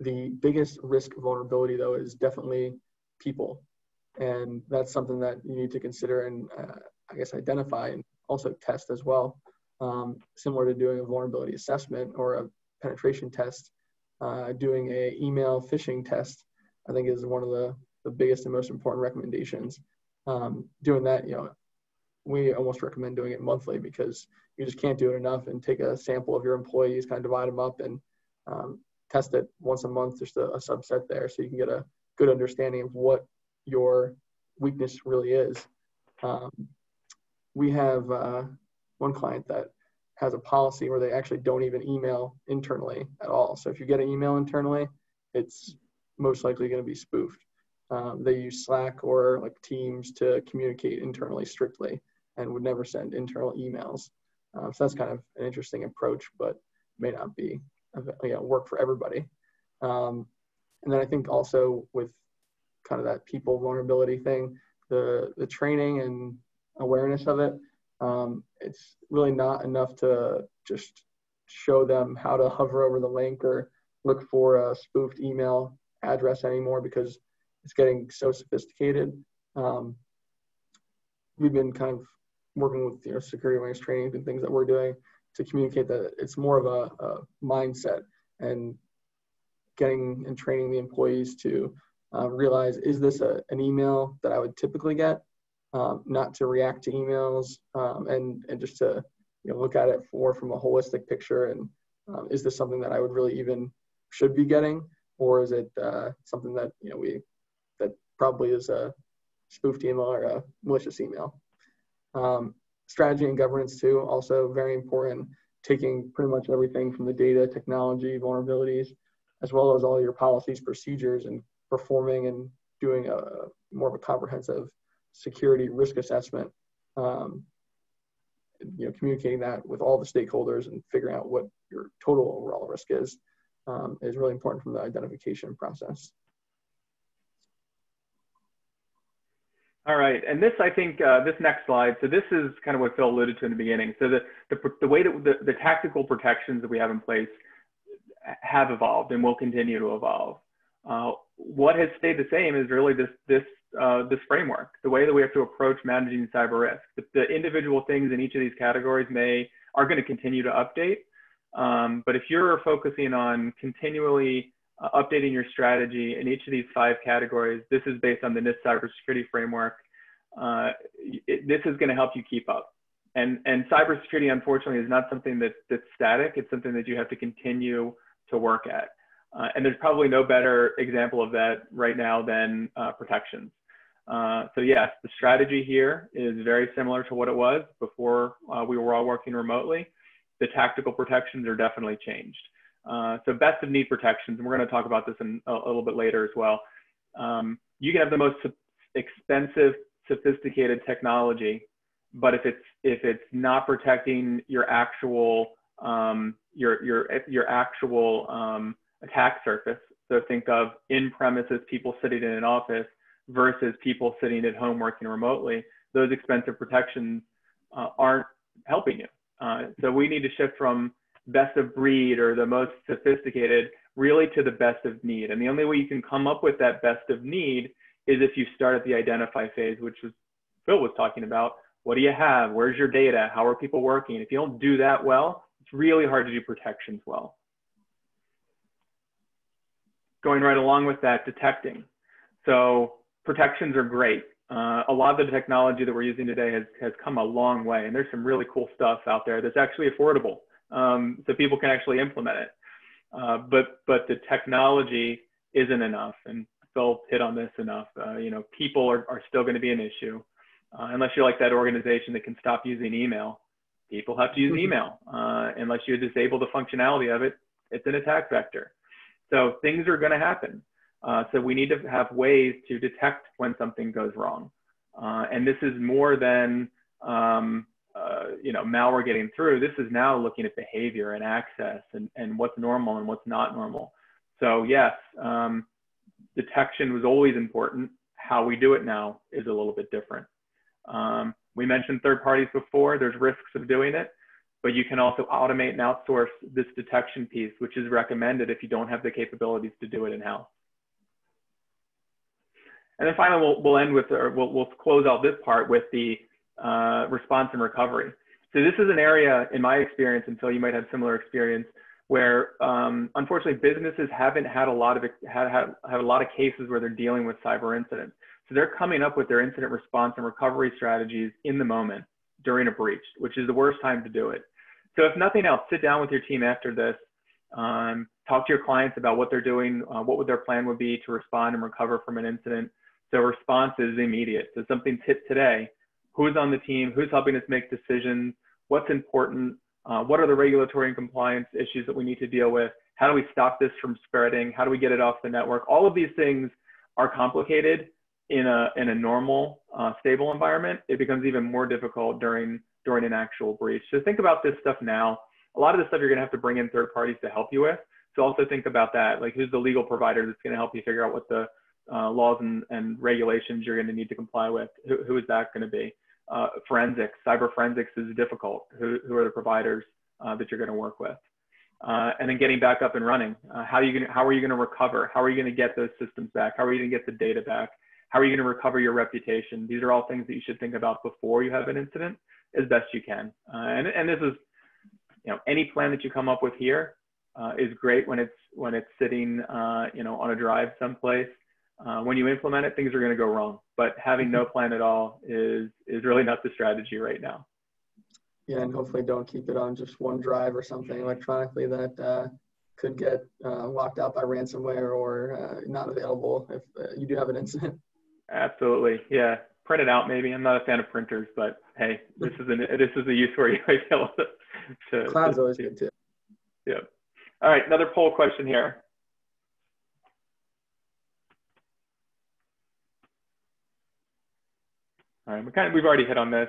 [SPEAKER 3] the biggest risk vulnerability, though, is definitely people. And that's something that you need to consider and, uh, I guess, identify and also test as well. Um, similar to doing a vulnerability assessment or a penetration test, uh, doing a email phishing test, I think is one of the, the biggest and most important recommendations. Um, doing that, you know, we almost recommend doing it monthly because you just can't do it enough and take a sample of your employees, kind of divide them up and um, test it once a month, just a, a, subset there, so you can get a good understanding of what your weakness really is. Um, we have uh, one client that has a policy where they actually don't even email internally at all. So if you get an email internally, it's most likely going to be spoofed. Um, they use Slack or like Teams to communicate internally strictly and would never send internal emails. Um, so that's kind of an interesting approach, but may not be you know, work for everybody. Um, and then I think also with kind of that people vulnerability thing, the the training and awareness of it, um, it's really not enough to just show them how to hover over the link or look for a spoofed email address anymore because it's getting so sophisticated. Um, we've been kind of working with you know security awareness training and things that we're doing to communicate that it's more of a, a mindset and getting and training the employees to uh, realize is this a, an email that I would typically get, um, not to react to emails um, and and just to you know look at it for from a holistic picture and um, is this something that I would really even should be getting or is it uh, something that you know we that probably is a spoofed email or a malicious email. Um, strategy and governance too, also very important. Taking pretty much everything from the data, technology, vulnerabilities, as well as all your policies, procedures, and performing and doing a more of a comprehensive security risk assessment. Um, you know, communicating that with all the stakeholders and figuring out what your total overall risk is um, is really important from the identification process.
[SPEAKER 2] All right, and this, I think, uh, this next slide, so this is kind of what Phil alluded to in the beginning. So the, the, the way that the, the tactical protections that we have in place have evolved and will continue to evolve. Uh, what has stayed the same is really this, this, uh, this framework, the way that we have to approach managing cyber risk. The, the individual things in each of these categories may, are gonna continue to update, um, but if you're focusing on continually uh, updating your strategy in each of these five categories. This is based on the NIST cybersecurity framework. Uh, it, this is going to help you keep up. And, and cybersecurity, unfortunately, is not something that, that's static. It's something that you have to continue to work at. Uh, and there's probably no better example of that right now than uh, protections. Uh, so yes, the strategy here is very similar to what it was before uh, we were all working remotely. The tactical protections are definitely changed. Uh, so best of need protections, and we're going to talk about this in a, a little bit later as well. Um, you can have the most expensive, sophisticated technology, but if it's if it's not protecting your actual um, your your your actual um, attack surface, so think of in premises people sitting in an office versus people sitting at home working remotely. Those expensive protections uh, aren't helping you. Uh, so we need to shift from best of breed or the most sophisticated really to the best of need. And the only way you can come up with that best of need is if you start at the identify phase, which was Phil was talking about. What do you have? Where's your data? How are people working? If you don't do that well, it's really hard to do protections well. Going right along with that, detecting. So protections are great. Uh, a lot of the technology that we're using today has, has come a long way, and there's some really cool stuff out there that's actually affordable um, so people can actually implement it. Uh, but but the technology isn't enough, and Phil hit on this enough. Uh, you know, people are, are still going to be an issue uh, unless you're like that organization that can stop using email. People have to use mm-hmm. email uh, unless you disable the functionality of it. It's an attack vector. So things are going to happen. Uh, so we need to have ways to detect when something goes wrong. Uh, and this is more than um, uh, you know, malware getting through. This is now looking at behavior and access and, and what's normal and what's not normal. So yes, um, detection was always important. How we do it now is a little bit different. Um, we mentioned third parties before. There's risks of doing it, but you can also automate and outsource this detection piece, which is recommended if you don't have the capabilities to do it in-house. And then finally, we'll, we'll end with, or we'll, we'll close out this part with the uh, response and recovery. So this is an area, in my experience, and Phil, you might have similar experience, where um, unfortunately businesses haven't had a lot of had, had, had a lot of cases where they're dealing with cyber incidents. So they're coming up with their incident response and recovery strategies in the moment during a breach, which is the worst time to do it. So if nothing else, sit down with your team after this, um, talk to your clients about what they're doing, uh, what would their plan would be to respond and recover from an incident. So response is immediate. So something's hit today who's on the team, who's helping us make decisions, what's important, uh, what are the regulatory and compliance issues that we need to deal with, how do we stop this from spreading, how do we get it off the network. All of these things are complicated in a, in a normal, uh, stable environment. It becomes even more difficult during, during an actual breach. So think about this stuff now. A lot of this stuff you're gonna have to bring in third parties to help you with. So also think about that, like who's the legal provider that's gonna help you figure out what the uh, laws and, and regulations you're gonna need to comply with. Who, who is that gonna be? Uh, forensics, cyber forensics is difficult. Who, who are the providers uh, that you're going to work with? Uh, and then getting back up and running. Uh, how, are you gonna, how are you going to recover? How are you going to get those systems back? How are you going to get the data back? How are you going to recover your reputation? These are all things that you should think about before you have an incident as best you can. Uh, and, and this is, you know, any plan that you come up with here uh, is great when it's when it's sitting, you know, on a drive someplace uh, when you implement it, things are going to go wrong. But having no mm-hmm. plan at all is is really not the strategy right now.
[SPEAKER 3] Yeah, and hopefully don't keep it on just one drive or something electronically that uh, could get uh, locked out by ransomware or uh, not available if uh, you do have an incident.
[SPEAKER 2] Absolutely, yeah. Print it out, maybe. I'm not a fan of printers, but hey, this is an this is a use where you might be able to.
[SPEAKER 3] to Cloud's to, always good too.
[SPEAKER 2] Yeah. All right, another poll question here. All right, we kind of, we've already hit on this.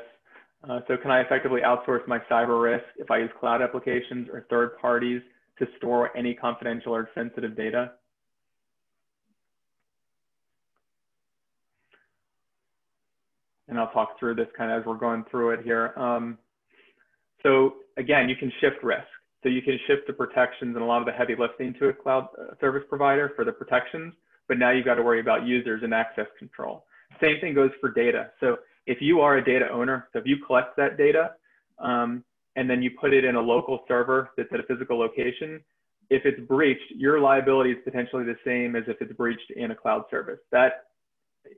[SPEAKER 2] Uh, so can I effectively outsource my cyber risk if I use cloud applications or third parties to store any confidential or sensitive data? And I'll talk through this kind of as we're going through it here. Um, so again, you can shift risk. So you can shift the protections and a lot of the heavy lifting to a cloud uh, service provider for the protections, but now you've got to worry about users and access control. Same thing goes for data. So if you are a data owner, so if you collect that data um, and then you put it in a local server that's at a physical location, if it's breached, your liability is potentially the same as if it's breached in a cloud service. That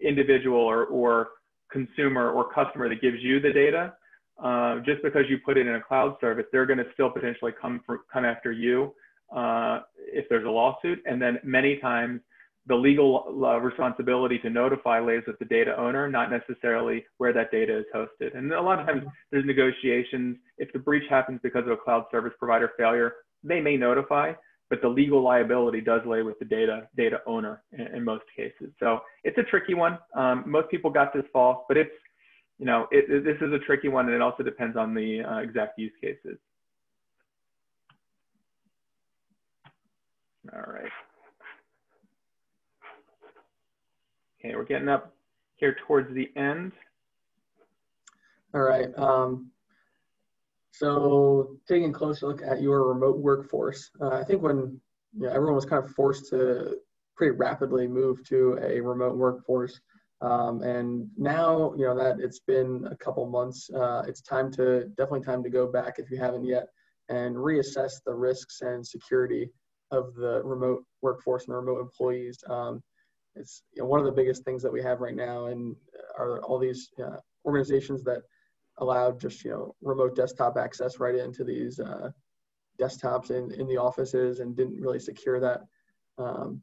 [SPEAKER 2] individual or, or consumer or customer that gives you the data, uh, just because you put it in a cloud service, they're going to still potentially come for, come after you uh, if there's a lawsuit. And then many times the legal uh, responsibility to notify lays with the data owner, not necessarily where that data is hosted. And a lot of times there's negotiations. If the breach happens because of a cloud service provider failure, they may notify, but the legal liability does lay with the data data owner in, in most cases. So it's a tricky one. Um, most people got this false, but it's you know it, it, this is a tricky one, and it also depends on the uh, exact use cases. All right. Okay, we're getting up here towards the end.
[SPEAKER 3] All right. Um, so taking a closer look at your remote workforce, uh, I think when you know, everyone was kind of forced to pretty rapidly move to a remote workforce, um, and now you know that it's been a couple months, uh, it's time to definitely time to go back if you haven't yet and reassess the risks and security of the remote workforce and the remote employees. Um, it's you know, one of the biggest things that we have right now and are all these uh, organizations that allow just you know remote desktop access right into these uh, desktops in, in the offices and didn't really secure that. Um,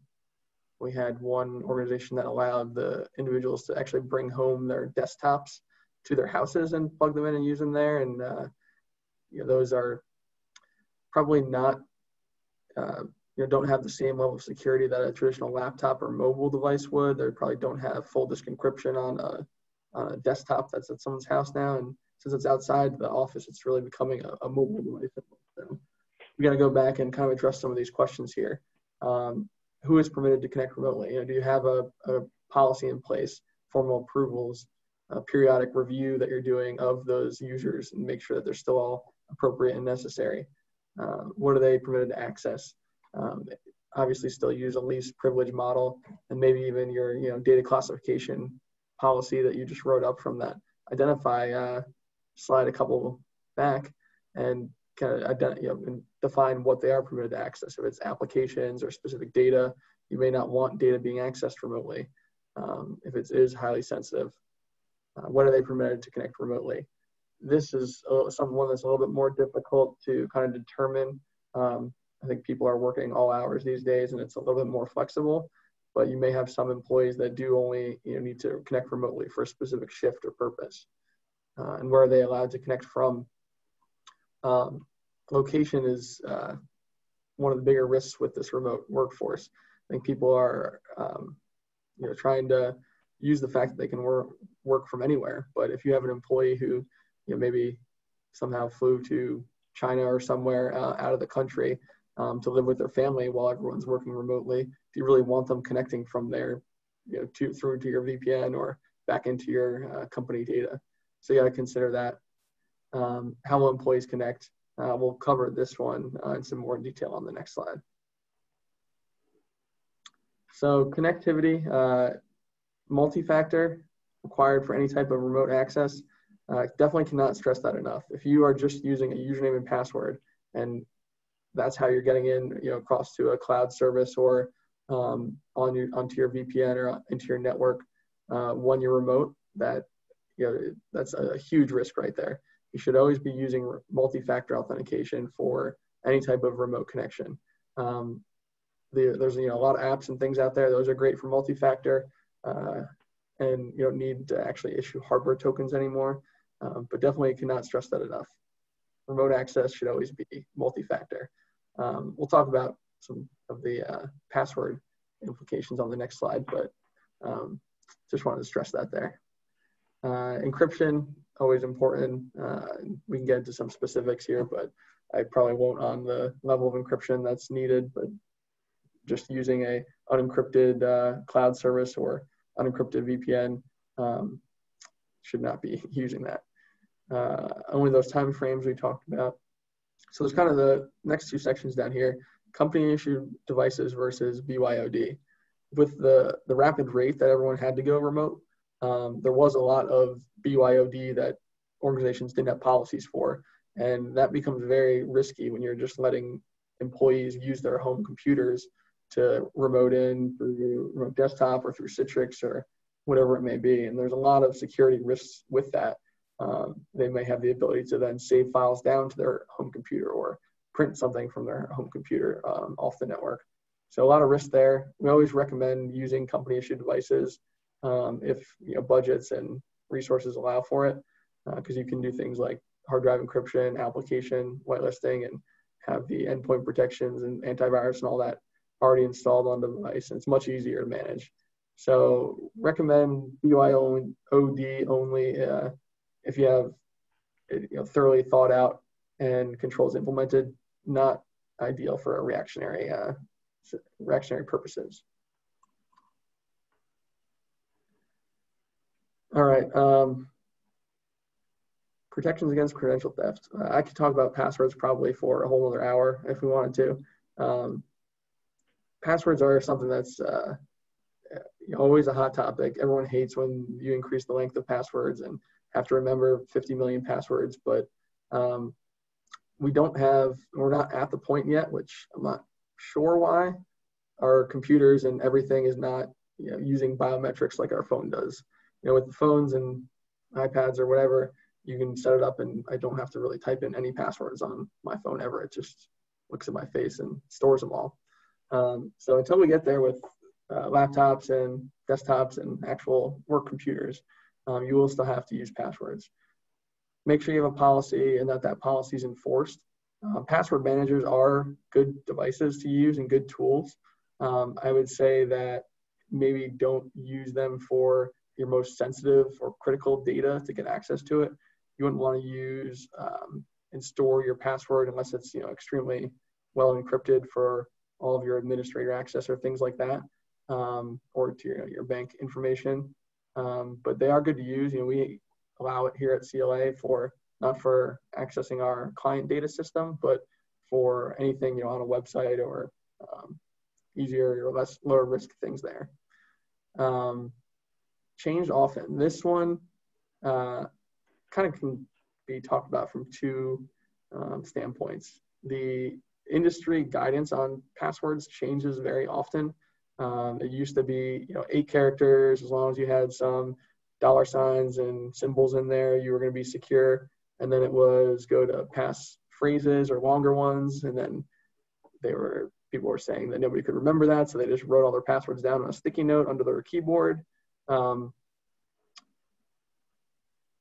[SPEAKER 3] we had one organization that allowed the individuals to actually bring home their desktops to their houses and plug them in and use them there. And uh, you know, those are probably not uh, you know, don't have the same level of security that a traditional laptop or mobile device would. They probably don't have full disk encryption on a, on a desktop that's at someone's house now. And since it's outside the office, it's really becoming a, a mobile device. So we got to go back and kind of address some of these questions here. Um, who is permitted to connect remotely? You know, do you have a, a policy in place, formal approvals, a periodic review that you're doing of those users and make sure that they're still all appropriate and necessary? Uh, what are they permitted to access? Um, obviously still use a least privilege model and maybe even your you know data classification policy that you just wrote up from that identify uh, slide a couple back and kind of identify, you know, define what they are permitted to access. If it's applications or specific data, you may not want data being accessed remotely. Um, if it is highly sensitive, uh, when are they permitted to connect remotely? This is uh, someone that's a little bit more difficult to kind of determine um, I think people are working all hours these days and it's a little bit more flexible. But you may have some employees that do only you know, need to connect remotely for a specific shift or purpose. Uh, and where are they allowed to connect from? Um, location is uh, one of the bigger risks with this remote workforce. I think people are, um, you know, trying to use the fact that they can work work from anywhere. But if you have an employee who, you know, maybe somehow flew to China or somewhere uh, out of the country um, to live with their family while everyone's working remotely, if you really want them connecting from there, you know, to through to your VPN or back into your uh, company data. So you got to consider that. Um, how will employees connect? Uh, we'll cover this one uh, in some more detail on the next slide. So connectivity, uh, multi-factor required for any type of remote access. Uh, definitely cannot stress that enough. If you are just using a username and password and that's how you're getting in, you know, across to a cloud service or um, on your onto your VPN or into your network uh, when you're remote, that you know that's a huge risk right there. You should always be using multi-factor authentication for any type of remote connection. Um, the, there's you know a lot of apps and things out there; those are great for multi-factor, uh, and you don't need to actually issue hardware tokens anymore. Um, but definitely cannot stress that enough. Remote access should always be multi-factor. Um, we'll talk about some of the uh, password implications on the next slide, but um, just wanted to stress that there. Uh, encryption, always important. Uh, we can get into some specifics here, but I probably won't on the level of encryption that's needed, but just using a unencrypted uh, cloud service or unencrypted VPN um, should not be using that. Uh, only those time frames we talked about. So there's kind of the next two sections down here, company issued devices versus BYOD. With the, the rapid rate that everyone had to go remote, um, there was a lot of BYOD that organizations didn't have policies for. And that becomes very risky when you're just letting employees use their home computers to remote in through remote desktop or through Citrix or whatever it may be. And there's a lot of security risks with that. Um, they may have the ability to then save files down to their home computer or print something from their home computer um, off the network. So a lot of risk there. We always recommend using company issued devices um, if you know budgets and resources allow for it, because uh, you can do things like hard drive encryption, application whitelisting, and have the endpoint protections and antivirus and all that already installed on the device. And it's much easier to manage. So recommend BYOD only uh, if you have you know, thoroughly thought out and controls implemented. Not ideal for a reactionary uh, reactionary purposes. All right. Um, protections against credential theft. Uh, I could talk about passwords probably for a whole other hour if we wanted to. Um, passwords are something that's uh, always a hot topic. Everyone hates when you increase the length of passwords and have to remember 50 million passwords, but um, we don't have, we're not at the point yet, which I'm not sure why. Our computers and everything is not you know, using biometrics like our phone does you know, with the phones and iPads or whatever, you can set it up and I don't have to really type in any passwords on my phone ever. It just looks at my face and stores them all. Um, so until we get there with uh, laptops and desktops and actual work computers, um, you will still have to use passwords. Make sure you have a policy and that that policy is enforced. Uh, password managers are good devices to use and good tools. Um, I would say that maybe don't use them for your most sensitive or critical data to get access to it. You wouldn't want to use um, and store your password unless it's you know extremely well encrypted for all of your administrator access or things like that, um, or to your, your bank information. Um, but they are good to use. You know, we allow it here at CLA for not for accessing our client data system, but for anything you know on a website or um, easier or less lower risk things there. Um, changed often. This one uh, kind of can be talked about from two um, standpoints. The industry guidance on passwords changes very often. Um, it used to be, you know, eight characters. As long as you had some dollar signs and symbols in there, you were going to be secure. And then it was go to pass phrases or longer ones. And then they were people were saying that nobody could remember that, so they just wrote all their passwords down on a sticky note under their keyboard. Um,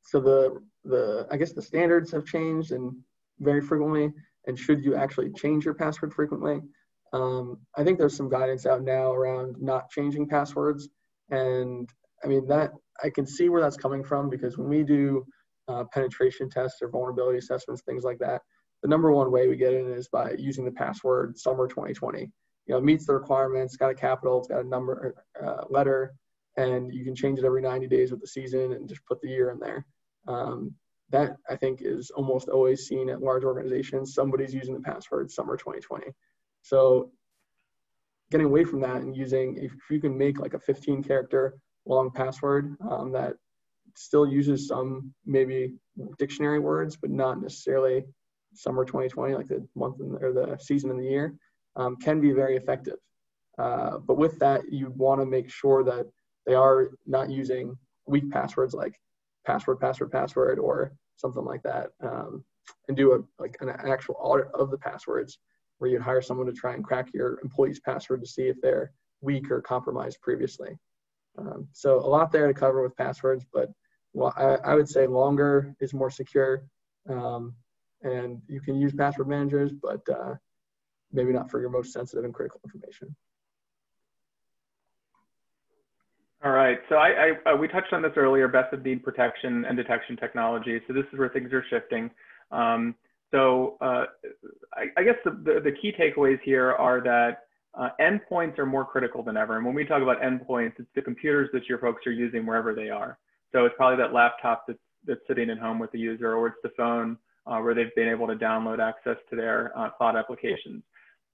[SPEAKER 3] so the the I guess the standards have changed, and very frequently, and should you actually change your password frequently? Um, I think there's some guidance out now around not changing passwords, and I mean that I can see where that's coming from because when we do uh, penetration tests or vulnerability assessments, things like that, the number one way we get in is by using the password summer 2020. You know, it meets the requirements, got a capital, it's got a number, uh, letter, and you can change it every 90 days with the season and just put the year in there. Um, that I think is almost always seen at large organizations. Somebody's using the password summer 2020. So getting away from that and using, if you can make like a 15 character long password um, that still uses some maybe dictionary words, but not necessarily summer 2020, like the month the, or the season in the year, um, can be very effective. Uh, but with that, you want to make sure that they are not using weak passwords like password, password, password, or something like that, um, and do a like an actual audit of the passwords where you'd hire someone to try and crack your employee's password to see if they're weak or compromised previously. Um, so a lot there to cover with passwords, but well, I, I would say longer is more secure. Um, and you can use password managers, but uh, maybe not for your most sensitive and critical information.
[SPEAKER 2] All right, so I, I uh, we touched on this earlier, best of need protection and detection technology. So this is where things are shifting. Um, so uh, I, I, guess the, the, the, key takeaways here are that uh, endpoints are more critical than ever. And when we talk about endpoints, it's the computers that your folks are using wherever they are. So it's probably that laptop that's, that's sitting at home with the user, or it's the phone uh, where they've been able to download access to their uh, cloud applications.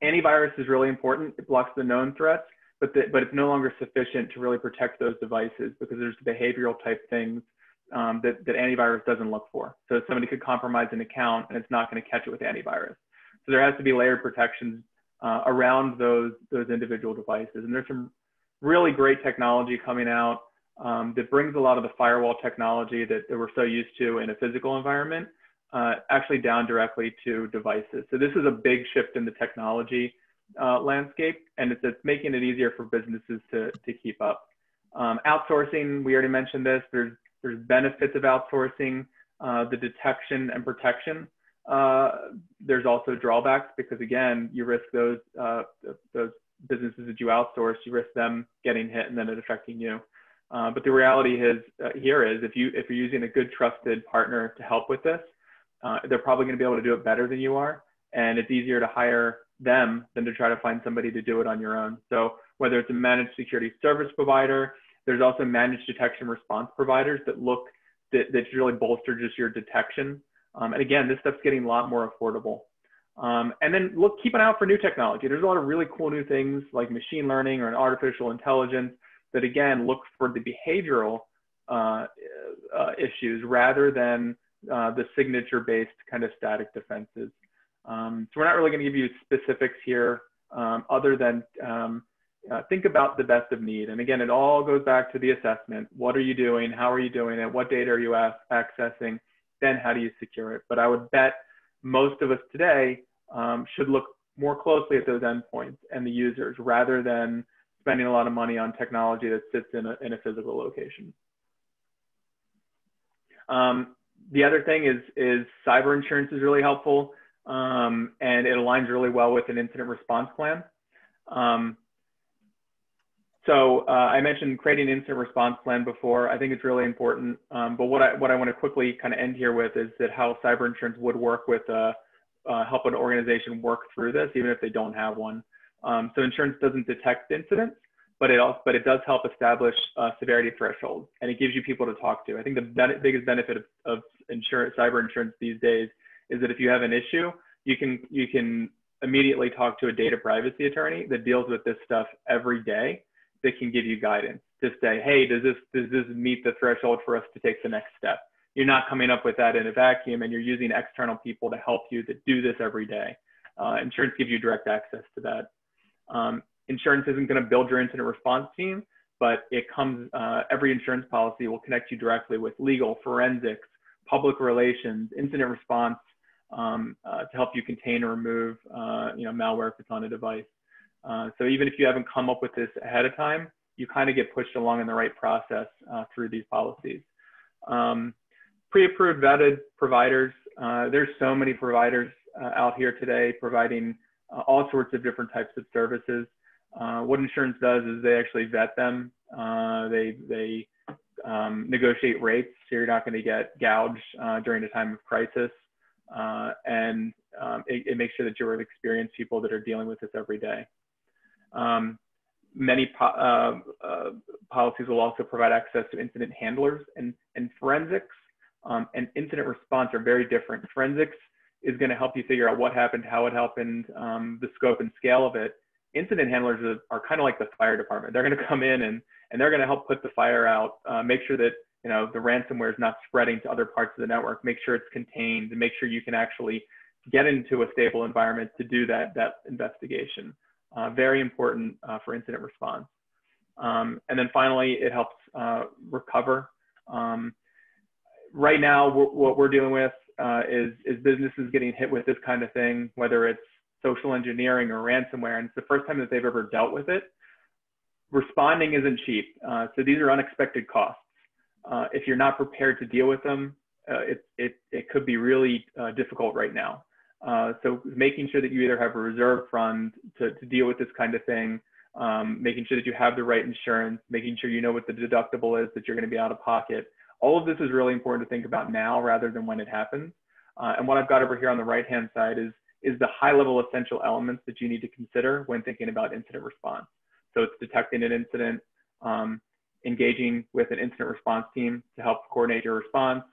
[SPEAKER 2] Antivirus is really important. It blocks the known threats, but, the, but it's no longer sufficient to really protect those devices because there's behavioral type things um, that, that antivirus doesn't look for. So somebody could compromise an account and it's not going to catch it with antivirus. So there has to be layered protections uh, around those, those individual devices. And there's some really great technology coming out um, that brings a lot of the firewall technology that, that we're so used to in a physical environment uh, actually down directly to devices. So this is a big shift in the technology uh, landscape, and it's, it's, making it easier for businesses to, to keep up. Um, outsourcing, we already mentioned this. There's there's benefits of outsourcing uh, the detection and protection. Uh, there's also drawbacks because again, you risk those uh, those businesses that you outsource, you risk them getting hit and then it affecting you. Uh, but the reality is here is if you if you're using a good trusted partner to help with this, uh, they're probably going to be able to do it better than you are. And it's easier to hire them than to try to find somebody to do it on your own. So whether it's a managed security service provider, there's also managed detection response providers that look that, that really bolster just your detection. Um, and again, this stuff's getting a lot more affordable. Um, and then look, keep an eye out for new technology. There's a lot of really cool new things like machine learning or an artificial intelligence that again look for the behavioral uh, uh, issues rather than uh, the signature-based kind of static defenses. Um, so we're not really going to give you specifics here um, other than um, uh, think about the best of need. And again, it all goes back to the assessment. What are you doing? How are you doing it? What data are you accessing? Then how do you secure it? But I would bet most of us today um, should look more closely at those endpoints and the users rather than spending a lot of money on technology that sits in a, in a physical location. Um, the other thing is, is cyber insurance is really helpful um, and it aligns really well with an incident response plan. Um, so uh, I mentioned creating an incident response plan before. I think it's really important. Um, but what I, what I want to quickly kind of end here with is that how cyber insurance would work with uh, uh, help an organization work through this, even if they don't have one. Um, so insurance doesn't detect incidents, but it also but it does help establish severity thresholds and it gives you people to talk to. I think the biggest benefit of, of insurance, cyber insurance these days is that if you have an issue, you can you can immediately talk to a data privacy attorney that deals with this stuff every day that can give you guidance to say, hey, does this does this meet the threshold for us to take the next step? You're not coming up with that in a vacuum, and you're using external people to help you that do this every day. Uh, insurance gives you direct access to that. Um, insurance isn't going to build your incident response team, but it comes, uh, every insurance policy will connect you directly with legal, forensics, public relations, incident response um, uh, to help you contain or remove, uh, you know, malware if it's on a device. Uh, so even if you haven't come up with this ahead of time, you kind of get pushed along in the right process uh, through these policies. Um, Pre-approved vetted providers Uh, there's so many providers uh, out here today providing uh, all sorts of different types of services. What insurance does is they actually vet them. They they um, negotiate rates, so you're not going to get gouged during a time of crisis, and um, it, it, makes sure that you're with experienced people that are dealing with this every day. Um, many po policies will also provide access to incident handlers and, and forensics um, and incident response are very different. Forensics is going to help you figure out what happened, how it happened, um, the scope and scale of it. Incident handlers are, are kind of like the fire department. They're going to come in and, and they're going to help put the fire out, uh, make sure that you know the ransomware is not spreading to other parts of the network, make sure it's contained, and make sure you can actually get into a stable environment to do that, that investigation. Uh, very important uh, for incident response. Um, and then finally, it helps uh, recover. Um, right now, what we're dealing with uh, is, is businesses getting hit with this kind of thing, whether it's social engineering or ransomware, and it's the first time that they've ever dealt with it. Responding isn't cheap. Uh, so these are unexpected costs. Uh, if you're not prepared to deal with them, it, it, it could be really difficult right now. Uh, so making sure that you either have a reserve fund to, to deal with this kind of thing, um, making sure that you have the right insurance, making sure you know what the deductible is that you're going to be out of pocket, all of this is really important to think about now rather than when it happens. Uh, and what I've got over here on the right-hand side is, is the high-level essential elements that you need to consider when thinking about incident response. So it's detecting an incident, um, engaging with an incident response team to help coordinate your response,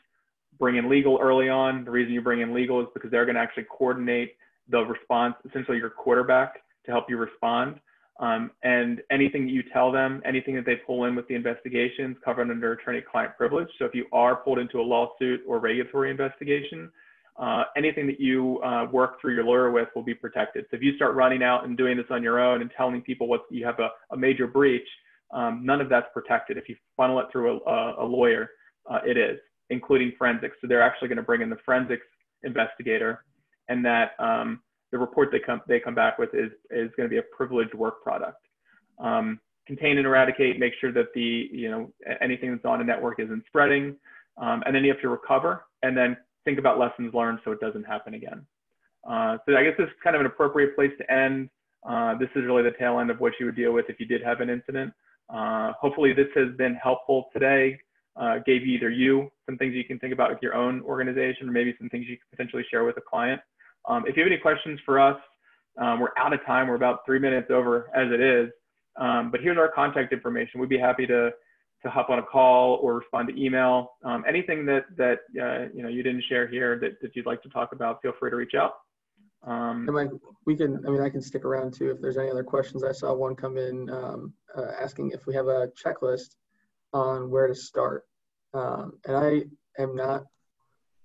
[SPEAKER 2] bring in legal early on. The reason you bring in legal is because they're going to actually coordinate the response, essentially your quarterback to help you respond. Um, and anything that you tell them, anything that they pull in with the investigation is covered under attorney-client privilege. So if you are pulled into a lawsuit or regulatory investigation, uh, anything that you uh, work through your lawyer with will be protected. So if you start running out and doing this on your own and telling people what you have a, a major breach, um, none of that's protected. If you funnel it through a, a lawyer, uh, it is, including forensics. So they're actually going to bring in the forensics investigator, and that um, the report they come they come back with is is going to be a privileged work product. Um, contain and eradicate, make sure that the you know anything that's on a network isn't spreading, um, and then you have to recover and then think about lessons learned so it doesn't happen again. Uh, so I guess this is kind of an appropriate place to end. Uh, this is really the tail end of what you would deal with if you did have an incident. Uh, hopefully this has been helpful today. Uh, gave either you some things you can think about with your own organization or maybe some things you could potentially share with a client. Um, if you have any questions for us, um, we're out of time. We're about three minutes over as it is. Um, but here's our contact information. We'd be happy to to hop on a call or respond to email. Um, anything that that uh, you know you didn't share here that, that you'd like to talk about, feel free to reach out.
[SPEAKER 3] Um, Mike, we can. I mean, I can stick around too if there's any other questions. I saw one come in um, uh, asking if we have a checklist on where to start, and I am not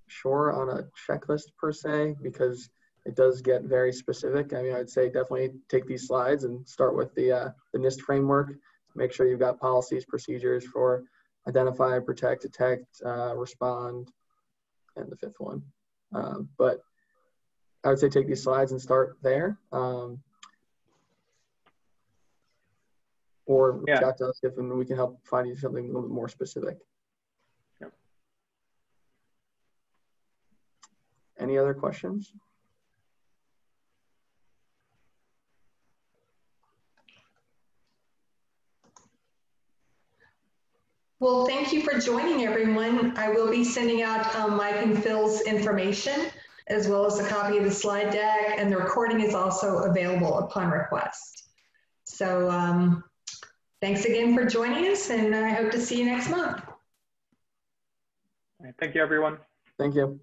[SPEAKER 3] sure on a checklist per se because it does get very specific. I mean, I'd say definitely take these slides and start with the uh, the NIST framework. Make sure you've got policies, procedures for identify, protect, detect, uh, respond, and the fifth one. Um, but I would say take these slides and start there. Um, or reach yeah. out to us if and we can help find you something a little bit more specific. Any other questions?
[SPEAKER 4] Well, thank you for joining everyone. I will be sending out um, Mike and Phil's information as well as a copy of the slide deck and the recording is also available upon request. So um, thanks again for joining us and I hope to see you next month.
[SPEAKER 2] Thank you, everyone.
[SPEAKER 3] Thank you.